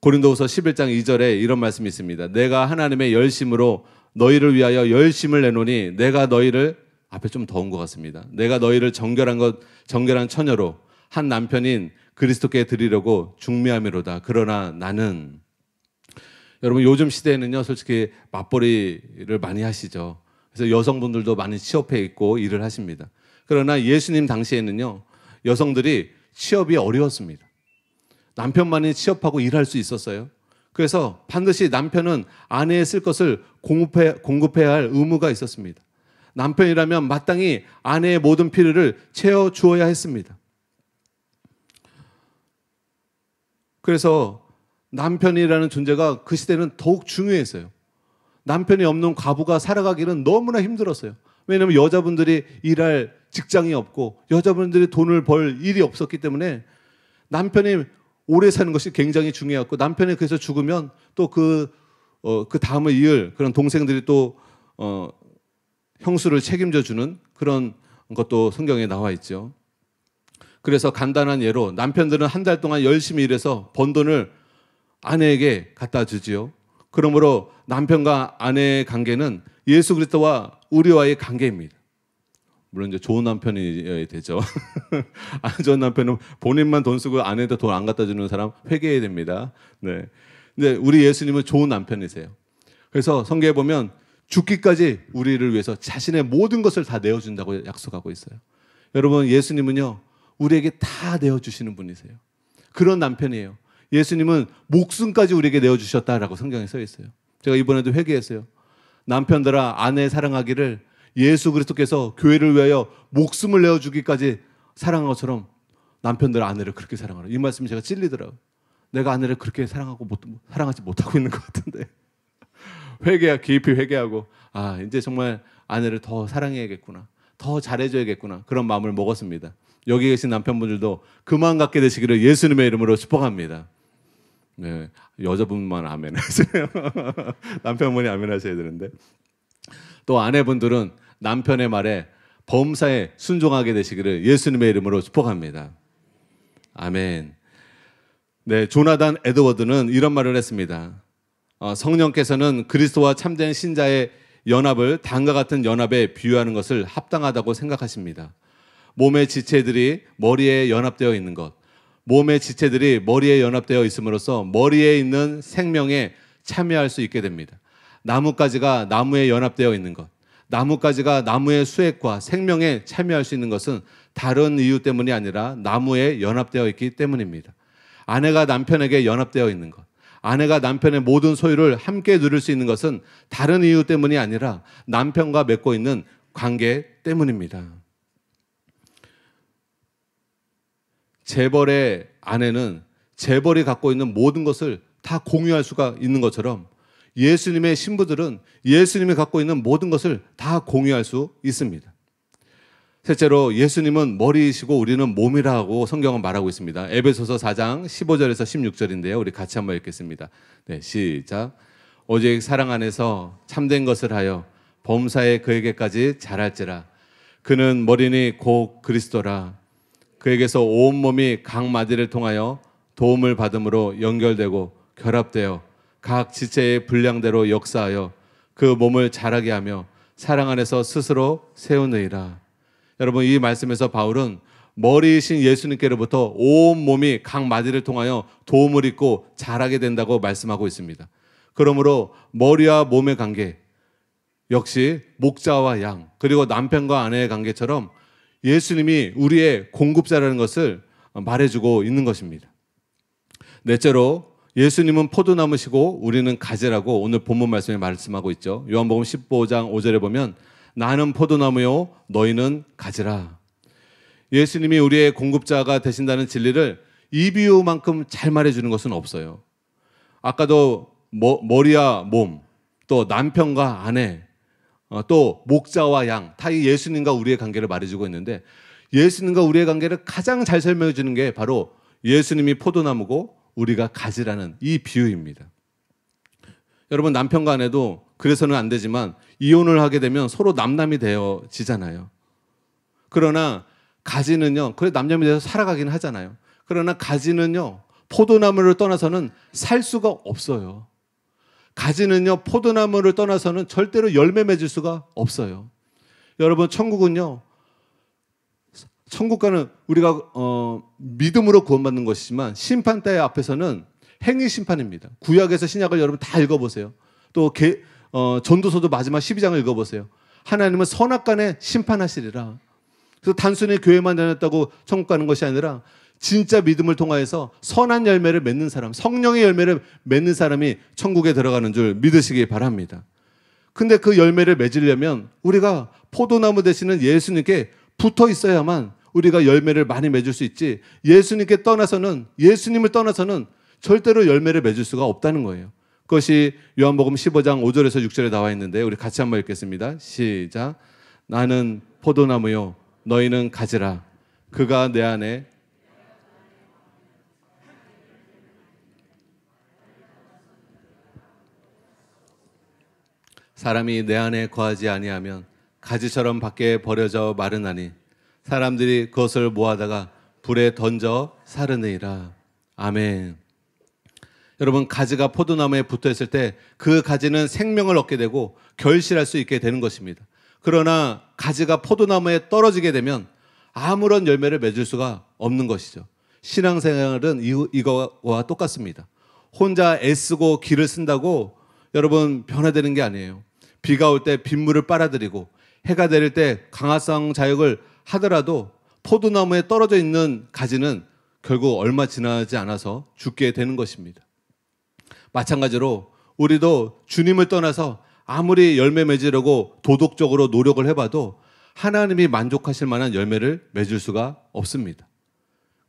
고린도후서 11장 2절에 이런 말씀이 있습니다. 내가 하나님의 열심으로 너희를 위하여 열심을 내노니 내가 너희를 앞에 좀 더운 것 같습니다. 내가 너희를 정결한 것 정결한 처녀로 한 남편인 그리스도께 드리려고 중매함이로다. 그러나 나는 여러분 요즘 시대에는요 솔직히 맞벌이를 많이 하시죠. 그래서 여성분들도 많이 취업해 있고 일을 하십니다. 그러나 예수님 당시에는요 여성들이 취업이 어려웠습니다. 남편만이 취업하고 일할 수 있었어요. 그래서 반드시 남편은 아내의 쓸 것을 공급해, 공급해야 할 의무가 있었습니다. 남편이라면 마땅히 아내의 모든 필요를 채워 주어야 했습니다. 그래서 남편이라는 존재가 그 시대는 더욱 중요했어요. 남편이 없는 과부가 살아가기는 너무나 힘들었어요. 왜냐하면 여자분들이 일할 직장이 없고 여자분들이 돈을 벌 일이 없었기 때문에 남편이 오래 사는 것이 굉장히 중요했고 남편이 그래서 죽으면 또그 어, 그 다음을 이을 그런 동생들이 또 어, 형수를 책임져 주는 그런 것도 성경에 나와 있죠. 그래서 간단한 예로 남편들은 한 달 동안 열심히 일해서 번 돈을 아내에게 갖다 주지요. 그러므로 남편과 아내의 관계는 예수 그리스도와 우리와의 관계입니다. 물론 이제 좋은 남편이 되죠. <laughs> 안 좋은 남편은 본인만 돈 쓰고 아내도 돈안 갖다 주는 사람 회개해야 됩니다. 네. 근데 우리 예수님은 좋은 남편이세요. 그래서 성경에 보면 죽기까지 우리를 위해서 자신의 모든 것을 다 내어준다고 약속하고 있어요. 여러분, 예수님은요, 우리에게 다 내어주시는 분이세요. 그런 남편이에요. 예수님은 목숨까지 우리에게 내어주셨다라고 성경에 써 있어요. 제가 이번에도 회개했어요. 남편들아, 아내 사랑하기를 예수 그리스도께서 교회를 위하여 목숨을 내어주기까지 사랑한 것처럼 남편들 아내를 그렇게 사랑하라. 이 말씀이 제가 찔리더라고요. 내가 아내를 그렇게 사랑하고 못, 사랑하지 못하고 있는 것 같은데. <laughs> 회개, 깊이 회개하고, 아, 이제 정말 아내를 더 사랑해야겠구나. 더 잘해줘야겠구나. 그런 마음을 먹었습니다. 여기 계신 남편분들도 그만 갖게 되시기를 예수님의 이름으로 축복합니다. 네, 여자분만 아멘 하세요. <laughs> 남편분이 아멘 하셔야 되는데. 또 아내분들은 남편의 말에 범사에 순종하게 되시기를 예수님의 이름으로 축복합니다. 아멘. 네, 조나단 에드워드는 이런 말을 했습니다. 어, 성령께서는 그리스도와 참된 신자의 연합을 당과 같은 연합에 비유하는 것을 합당하다고 생각하십니다. 몸의 지체들이 머리에 연합되어 있는 것, 몸의 지체들이 머리에 연합되어 있음으로써 머리에 있는 생명에 참여할 수 있게 됩니다. 나뭇가지가 나무에 연합되어 있는 것, 나뭇가지가 나무의 수액과 생명에 참여할 수 있는 것은 다른 이유 때문이 아니라 나무에 연합되어 있기 때문입니다. 아내가 남편에게 연합되어 있는 것, 아내가 남편의 모든 소유를 함께 누릴 수 있는 것은 다른 이유 때문이 아니라 남편과 맺고 있는 관계 때문입니다. 재벌의 아내는 재벌이 갖고 있는 모든 것을 다 공유할 수가 있는 것처럼 예수님의 신부들은 예수님이 갖고 있는 모든 것을 다 공유할 수 있습니다. 셋째로 예수님은 머리이시고 우리는 몸이라고 성경은 말하고 있습니다. 에베소서 4장 15절에서 16절인데요. 우리 같이 한번 읽겠습니다. 네, 시작. 오직 사랑 안에서 참된 것을 하여 범사에 그에게까지 자랄지라. 그는 머리니 곧 그리스도라. 그에게서 온 몸이 각 마디를 통하여 도움을 받음으로 연결되고 결합되어 각 지체의 분량대로 역사하여 그 몸을 자라게 하며 사랑 안에서 스스로 세우느니라. 여러분 이 말씀에서 바울은 머리이신 예수님께로부터 온 몸이 각 마디를 통하여 도움을 입고 자라게 된다고 말씀하고 있습니다. 그러므로 머리와 몸의 관계 역시 목자와 양 그리고 남편과 아내의 관계처럼 예수님이 우리의 공급자라는 것을 말해주고 있는 것입니다. 넷째로 예수님은 포도나무시고 우리는 가지라고 오늘 본문 말씀에 말씀하고 있죠. 요한복음 15장 5절에 보면 나는 포도나무요 너희는 가지라. 예수님이 우리의 공급자가 되신다는 진리를 이 비유만큼 잘 말해주는 것은 없어요. 아까도 머리와 몸, 또 남편과 아내, 어, 또 목자와 양, 다이 예수님과 우리의 관계를 말해주고 있는데 예수님과 우리의 관계를 가장 잘 설명해 주는 게 바로 예수님이 포도나무고 우리가 가지라는 이 비유입니다. 여러분 남편과 아내도 그래서는 안 되지만 이혼을 하게 되면 서로 남남이 되어지잖아요. 그러나 가지는요, 그래 남녀이 돼서 살아가긴 하잖아요. 그러나 가지는요, 포도나무를 떠나서는 살 수가 없어요. 가지는요, 포도나무를 떠나서는 절대로 열매 맺을 수가 없어요. 여러분, 천국은요, 천국과는 우리가 어, 믿음으로 구원받는 것이지만 심판대 앞에서는 행위 심판입니다. 구약에서 신약을 여러분 다 읽어보세요. 또 개, 어, 전도서도 마지막 12장을 읽어보세요. 하나님은 선악간에 심판하시리라. 그래서 단순히 교회만 다녔다고 천국 가는 것이 아니라 진짜 믿음을 통하여서 선한 열매를 맺는 사람, 성령의 열매를 맺는 사람이 천국에 들어가는 줄 믿으시기 바랍니다. 근데 그 열매를 맺으려면 우리가 포도나무 되시는 예수님께 붙어 있어야만 우리가 열매를 많이 맺을 수 있지 예수님께 떠나서는 예수님을 떠나서는 절대로 열매를 맺을 수가 없다는 거예요. 그것이 요한복음 15장 5절에서 6절에 나와 있는데 우리 같이 한번 읽겠습니다. 시작. 나는 포도나무요 너희는 가지라. 그가 내 안에 사람이 내 안에 거하지 아니하면 가지처럼 밖에 버려져 마르나니 사람들이 그것을 모아다가 불에 던져 사르느니라. 아멘. 여러분 가지가 포도나무에 붙어 있을 때 그 가지는 생명을 얻게 되고 결실할 수 있게 되는 것입니다. 그러나 가지가 포도나무에 떨어지게 되면 아무런 열매를 맺을 수가 없는 것이죠. 신앙생활은 이거와 똑같습니다. 혼자 애쓰고 길을 쓴다고 여러분 변화되는 게 아니에요. 비가 올 때 빗물을 빨아들이고 해가 내릴 때 강화성 자역을 하더라도 포도나무에 떨어져 있는 가지는 결국 얼마 지나지 않아서 죽게 되는 것입니다. 마찬가지로 우리도 주님을 떠나서 아무리 열매 맺으려고 도덕적으로 노력을 해봐도 하나님이 만족하실 만한 열매를 맺을 수가 없습니다.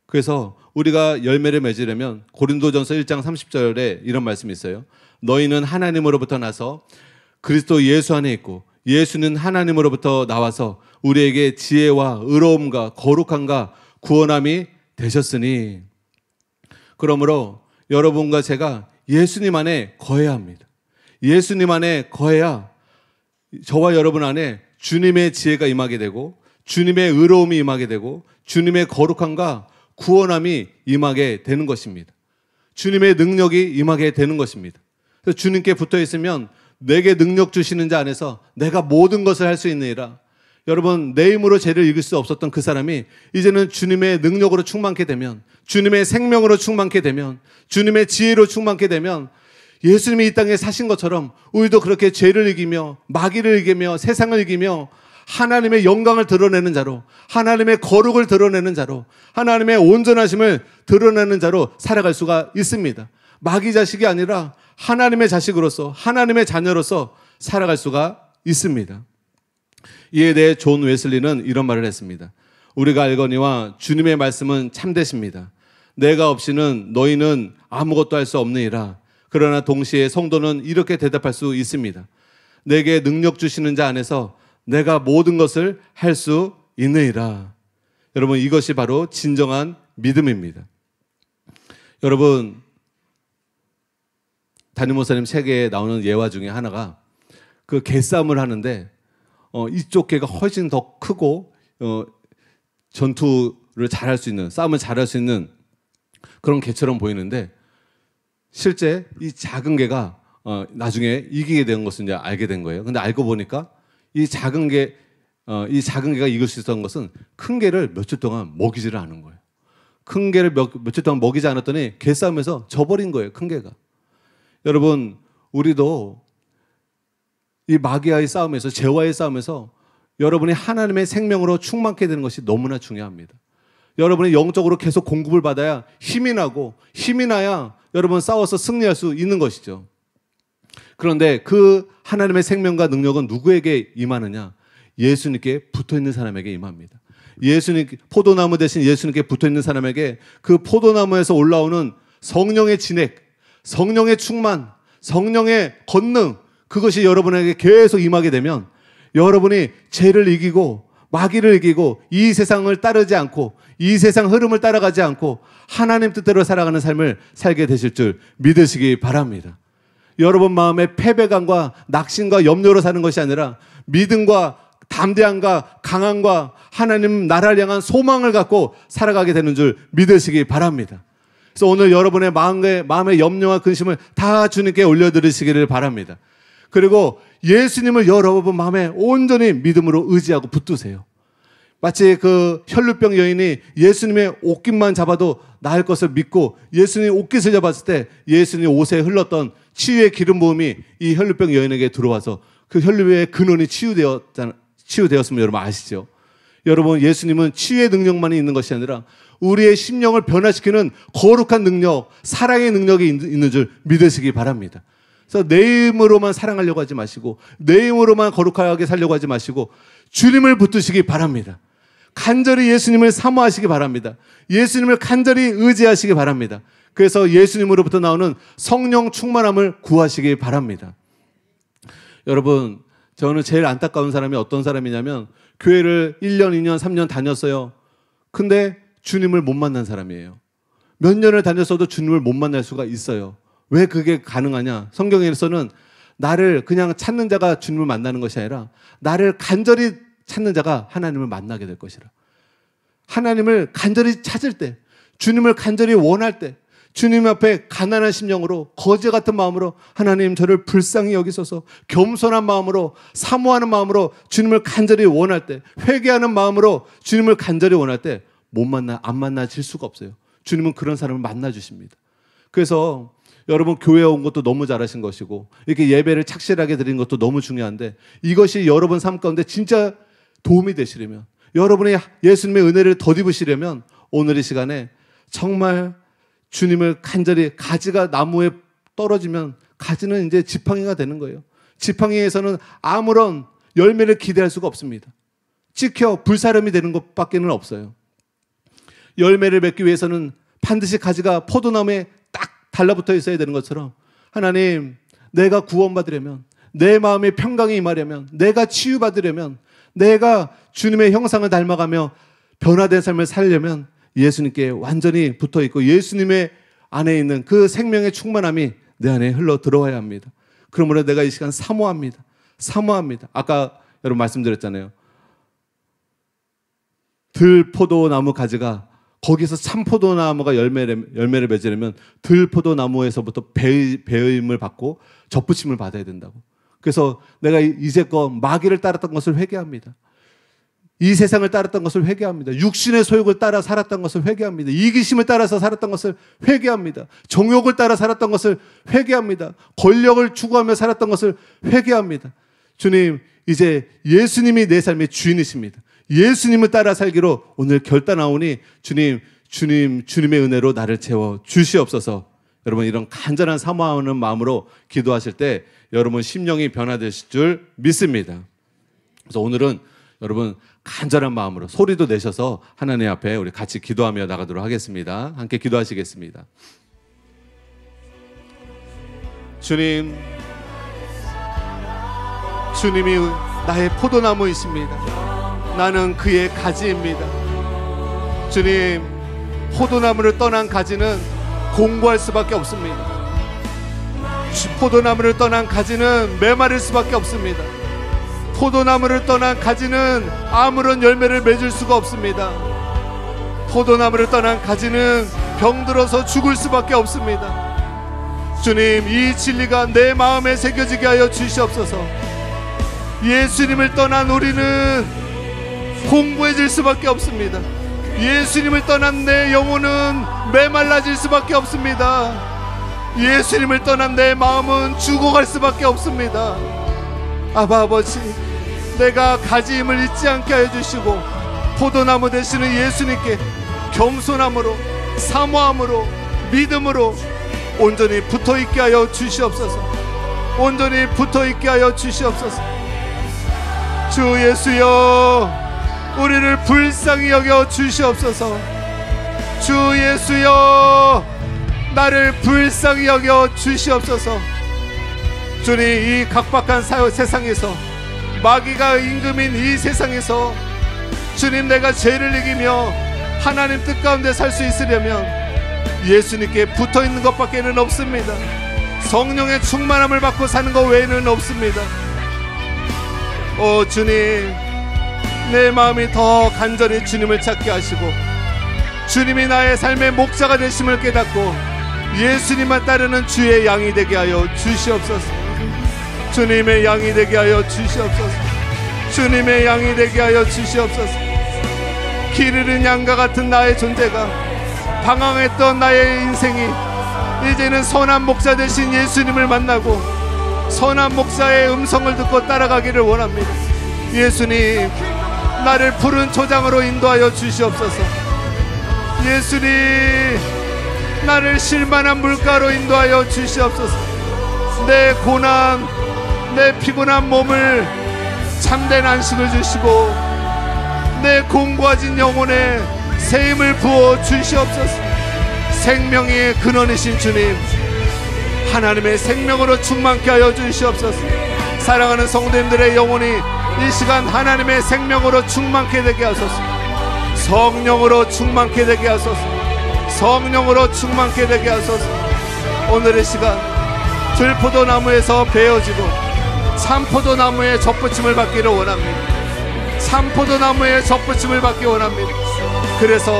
그래서 우리가 열매를 맺으려면 고린도전서 1장 30절에 이런 말씀이 있어요. 너희는 하나님으로부터 나서 그리스도 예수 안에 있고 예수는 하나님으로부터 나와서 우리에게 지혜와 의로움과 거룩함과 구원함이 되셨으니 그러므로 여러분과 제가 예수님 안에 거해야 합니다. 예수님 안에 거해야 저와 여러분 안에 주님의 지혜가 임하게 되고 주님의 의로움이 임하게 되고 주님의 거룩함과 구원함이 임하게 되는 것입니다. 주님의 능력이 임하게 되는 것입니다. 그래서 주님께 붙어 있으면 내게 능력 주시는 자 안에서 내가 모든 것을 할 수 있느니라. 여러분 내 힘으로 죄를 이길 수 없었던 그 사람이 이제는 주님의 능력으로 충만케 되면 주님의 생명으로 충만케 되면 주님의 지혜로 충만케 되면 예수님이 이 땅에 사신 것처럼 우리도 그렇게 죄를 이기며 마귀를 이기며 세상을 이기며 하나님의 영광을 드러내는 자로 하나님의 거룩을 드러내는 자로 하나님의 온전하심을 드러내는 자로 살아갈 수가 있습니다. 마귀 자식이 아니라 하나님의 자식으로서 하나님의 자녀로서 살아갈 수가 있습니다. 이에 대해 존 웨슬리는 이런 말을 했습니다. 우리가 알거니와 주님의 말씀은 참되십니다. 내가 없이는 너희는 아무것도 할 수 없느니라. 그러나 동시에 성도는 이렇게 대답할 수 있습니다. 내게 능력 주시는 자 안에서 내가 모든 것을 할 수 있느니라. 여러분 이것이 바로 진정한 믿음입니다. 여러분 담임 목사님 책에 나오는 예화 중에 하나가 그 개싸움을 하는데 어, 이쪽 개가 훨씬 더 크고 어, 전투를 잘할 수 있는 싸움을 잘할 수 있는 그런 개처럼 보이는데 실제 이 작은 개가 어, 나중에 이기게 된 것을 이제 알게 된 거예요. 근데 알고 보니까 이 작은 개, 어, 이 작은 개가 이길 수 있었던 것은 큰 개를 며칠 동안 먹이지를 않은 거예요. 큰 개를 몇, 며칠 동안 먹이지 않았더니 개싸움에서 져버린 거예요. 큰 개가. 여러분, 우리도 이 마귀와의 싸움에서 죄와의 싸움에서 여러분이 하나님의 생명으로 충만케 되는 것이 너무나 중요합니다. 여러분이 영적으로 계속 공급을 받아야 힘이 나고 힘이 나야 여러분 싸워서 승리할 수 있는 것이죠. 그런데 그 하나님의 생명과 능력은 누구에게 임하느냐? 예수님께 붙어 있는 사람에게 임합니다. 예수님 포도나무 대신 예수님께 붙어 있는 사람에게 그 포도나무에서 올라오는 성령의 진액, 성령의 충만, 성령의 권능 그것이 여러분에게 계속 임하게 되면 여러분이 죄를 이기고 마귀를 이기고 이 세상을 따르지 않고 이 세상 흐름을 따라가지 않고 하나님 뜻대로 살아가는 삶을 살게 되실 줄 믿으시기 바랍니다. 여러분 마음에 패배감과 낙심과 염려로 사는 것이 아니라 믿음과 담대함과 강함과 하나님 나라를 향한 소망을 갖고 살아가게 되는 줄 믿으시기 바랍니다. 그래서 오늘 여러분의 마음의, 마음의 염려와 근심을 다 주님께 올려드리시기를 바랍니다. 그리고 예수님을 여러분 마음에 온전히 믿음으로 의지하고 붙드세요. 마치 그 혈루병 여인이 예수님의 옷깃만 잡아도 나을 것을 믿고 예수님 옷깃을 잡았을 때 예수님 옷에 흘렀던 치유의 기름 부음이 이 혈루병 여인에게 들어와서 그 혈루의 근원이 치유되었잖아 치유되었으면 여러분 아시죠? 여러분 예수님은 치유의 능력만이 있는 것이 아니라 우리의 심령을 변화시키는 거룩한 능력, 사랑의 능력이 있는 줄 믿으시기 바랍니다. 그래서 내 힘으로만 사랑하려고 하지 마시고 내 힘으로만 거룩하게 살려고 하지 마시고 주님을 붙드시기 바랍니다. 간절히 예수님을 사모하시기 바랍니다. 예수님을 간절히 의지하시기 바랍니다. 그래서 예수님으로부터 나오는 성령 충만함을 구하시기 바랍니다. 여러분, 저는 제일 안타까운 사람이 어떤 사람이냐면 교회를 1년, 2년, 3년 다녔어요. 근데 주님을 못 만난 사람이에요. 몇 년을 다녔어도 주님을 못 만날 수가 있어요. 왜 그게 가능하냐? 성경에서는 나를 그냥 찾는 자가 주님을 만나는 것이 아니라 나를 간절히 찾는 자가 하나님을 만나게 될 것이라. 하나님을 간절히 찾을 때, 주님을 간절히 원할 때, 주님 앞에 가난한 심령으로 거지 같은 마음으로 하나님 저를 불쌍히 여기소서 겸손한 마음으로 사모하는 마음으로 주님을 간절히 원할 때 회개하는 마음으로 주님을 간절히 원할 때 못 만나 안 만나질 수가 없어요. 주님은 그런 사람을 만나 주십니다. 그래서 여러분 교회에 온 것도 너무 잘하신 것이고 이렇게 예배를 착실하게 드린 것도 너무 중요한데 이것이 여러분 삶 가운데 진짜 도움이 되시려면 여러분의 예수님의 은혜를 덧입으시려면 오늘 이 시간에 정말 주님을 간절히 가지가 나무에 떨어지면 가지는 이제 지팡이가 되는 거예요. 지팡이에서는 아무런 열매를 기대할 수가 없습니다. 찍혀 불사름이 되는 것밖에는 없어요. 열매를 맺기 위해서는 반드시 가지가 포도나무에 딱 달라붙어 있어야 되는 것처럼 하나님 내가 구원받으려면 내 마음의 평강이 임하려면 내가 치유받으려면 내가 주님의 형상을 닮아가며 변화된 삶을 살려면 예수님께 완전히 붙어 있고 예수님의 안에 있는 그 생명의 충만함이 내 안에 흘러 들어와야 합니다. 그러므로 내가 이 시간 사모합니다. 사모합니다. 아까 여러분 말씀드렸잖아요. 들 포도나무 가지가 거기서 참포도나무가 열매를, 열매를 맺으려면 들포도나무에서부터 배, 배임을 받고 접붙임을 받아야 된다고. 그래서 내가 이제껏 마귀를 따랐던 것을 회개합니다. 이 세상을 따랐던 것을 회개합니다. 육신의 소욕을 따라 살았던 것을 회개합니다. 이기심을 따라서 살았던 것을 회개합니다. 정욕을 따라 살았던 것을 회개합니다. 권력을 추구하며 살았던 것을 회개합니다. 주님, 이제 예수님이 내 삶의 주인이십니다. 예수님을 따라 살기로 오늘 결단하오니 주님, 주님, 주님의 은혜로 나를 채워 주시옵소서. 여러분 이런 간절한 사모하는 마음으로 기도하실 때 여러분 심령이 변화되실 줄 믿습니다. 그래서 오늘은 여러분 간절한 마음으로 소리도 내셔서 하나님 앞에 우리 같이 기도하며 나가도록 하겠습니다. 함께 기도하시겠습니다. 주님, 주님이 나의 포도나무이십니다. 나는 그의 가지입니다. 주님, 포도나무를 떠난 가지는 공부할 수밖에 없습니다. 포도나무를 떠난 가지는 메마를 수밖에 없습니다. 포도나무를 떠난 가지는 아무런 열매를 맺을 수가 없습니다. 포도나무를 떠난 가지는 병들어서 죽을 수밖에 없습니다. 주님, 이 진리가 내 마음에 새겨지게 하여 주시옵소서. 예수님을 떠난 우리는 공부해질 수밖에 없습니다. 예수님을 떠난 내 영혼은 메말라질 수밖에 없습니다. 예수님을 떠난 내 마음은 죽어갈 수밖에 없습니다. 아바 아버지, 내가 가지임을 잊지 않게 하여 주시고 포도나무 되시는 예수님께 겸손함으로 사모함으로 믿음으로 온전히 붙어 있게 하여 주시옵소서. 온전히 붙어 있게 하여 주시옵소서. 주 예수여, 우리를 불쌍히 여겨 주시옵소서. 주 예수여, 나를 불쌍히 여겨 주시옵소서. 주님 이 각박한 사회 세상에서 마귀가 임금인 이 세상에서 주님 내가 죄를 이기며 하나님 뜻 가운데 살 수 있으려면 예수님께 붙어 있는 것밖에는 없습니다. 성령의 충만함을 받고 사는 것 외에는 없습니다. 오 주님, 내 마음이 더 간절히 주님을 찾게 하시고 주님이 나의 삶의 목자가 되심을 깨닫고 예수님만 따르는 주의 양이 되게 하여 주시옵소서. 주님의 양이 되게 하여 주시옵소서. 주님의 양이 되게 하여 주시옵소서. 길 잃은 양과 같은 나의 존재가 방황했던 나의 인생이 이제는 선한 목자 되신 예수님을 만나고 선한 목사의 음성을 듣고 따라가기를 원합니다. 예수님, 나를 푸른 초장으로 인도하여 주시옵소서. 예수님, 나를 실만한 물가로 인도하여 주시옵소서. 내 고난, 내 피곤한 몸을 참된 안식을 주시고 내 공고해진 영혼에 새 힘을 부어 주시옵소서. 생명의 근원이신 주님, 하나님의 생명으로 충만케 하여 주시옵소서. 사랑하는 성도님들의 영혼이 이 시간 하나님의 생명으로 충만케 되게 하소서. 성령으로 충만케 되게 하소서. 성령으로 충만케 되게 하소서. 오늘의 시간 들포도 나무에서 베어지고 삼포도 나무에 접붙임을 받기를 원합니다. 삼포도 나무에 접붙임을 받기 원합니다. 그래서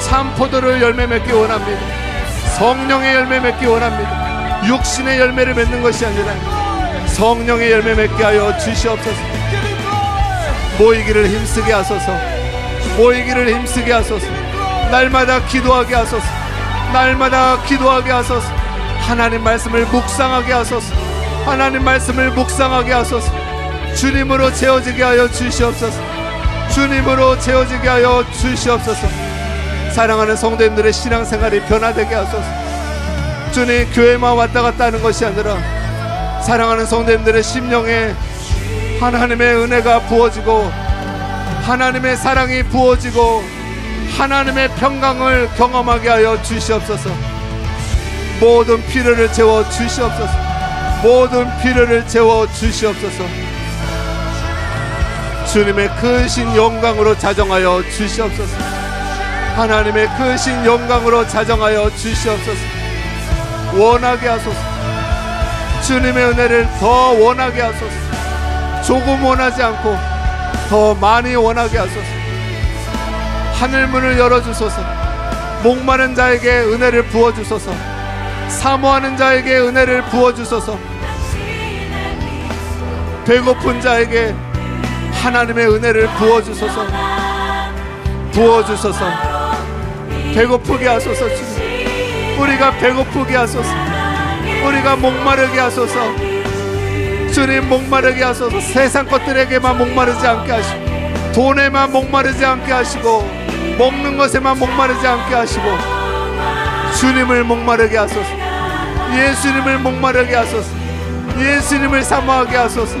삼포도를 열매 맺기 원합니다. 성령의 열매 맺기 원합니다. 육신의 열매를 맺는 것이 아니라 성령의 열매 맺게 하여 주시옵소서. 모이기를 힘쓰게 하소서. 모이기를 힘쓰게 하소서. 날마다 기도하게 하소서. 날마다 기도하게 하소서. 하나님 말씀을 묵상하게 하소서. 하나님 말씀을 묵상하게 하소서. 주님으로 채워지게 하여 주시옵소서. 주님으로 채워지게 하여 주시옵소서. 사랑하는 성도님들의 신앙생활이 변화되게 하소서. 주님 교회만 왔다 갔다 하는 것이 아니라 사랑하는 성도님들의 심령에 하나님의 은혜가 부어지고 하나님의 사랑이 부어지고 하나님의 평강을 경험하게 하여 주시옵소서. 모든 필요를 채워 주시옵소서. 모든 필요를 채워 주시옵소서. 주님의 크신 영광으로 자정하여 주시옵소서. 하나님의 크신 영광으로 자정하여 주시옵소서. 원하게 하소서. 주님의 은혜를 더 원하게 하소서. 조금 원하지 않고 더 많이 원하게 하소서. 하늘 문을 열어 주소서. 목마른 자에게 은혜를 부어 주소서. 사모하는 자에게 은혜를 부어 주소서. 배고픈 자에게 하나님의 은혜를 부어 주소서. 부어 주소서. 배고프게 하소서 주님. 우리가 배고프게 하소서. 우리가 목마르게 하소서. 주님 목마르게 하소서. 세상 것들에게만 목마르지 않게 하시고 돈에만 목마르지 않게 하시고 먹는 것에만 목마르지 않게 하시고 주님을 목마르게 하소서. 예수님을 목마르게 하소서. 예수님을 사모하게 하소서.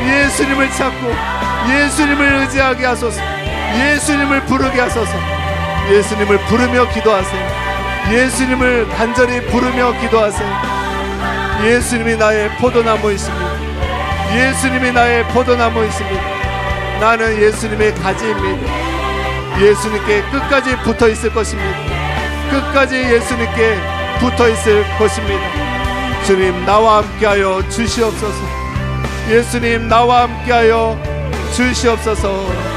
예수님을 찾고 예수님을 의지하게 하소서. 예수님을 부르게 하소서. 예수님을 부르며 기도하세요. 예수님을 간절히 부르며 기도하세요. 예수님이 나의 포도나무이십니다. 예수님이 나의 포도나무이십니다. 나는 예수님의 가지입니다. 예수님께 끝까지 붙어 있을 것입니다. 끝까지 예수님께 붙어 있을 것입니다. 주님 나와 함께하여 주시옵소서. 예수님 나와 함께하여 주시옵소서.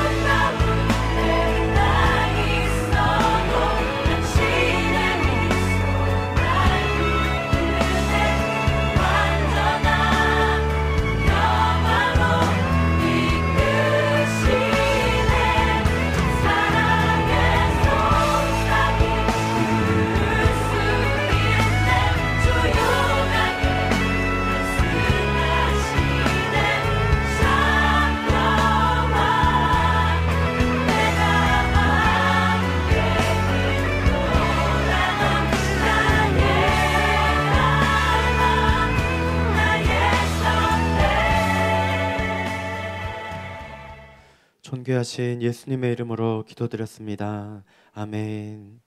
귀하신 예수님의 이름으로 기도드렸습니다. 아멘.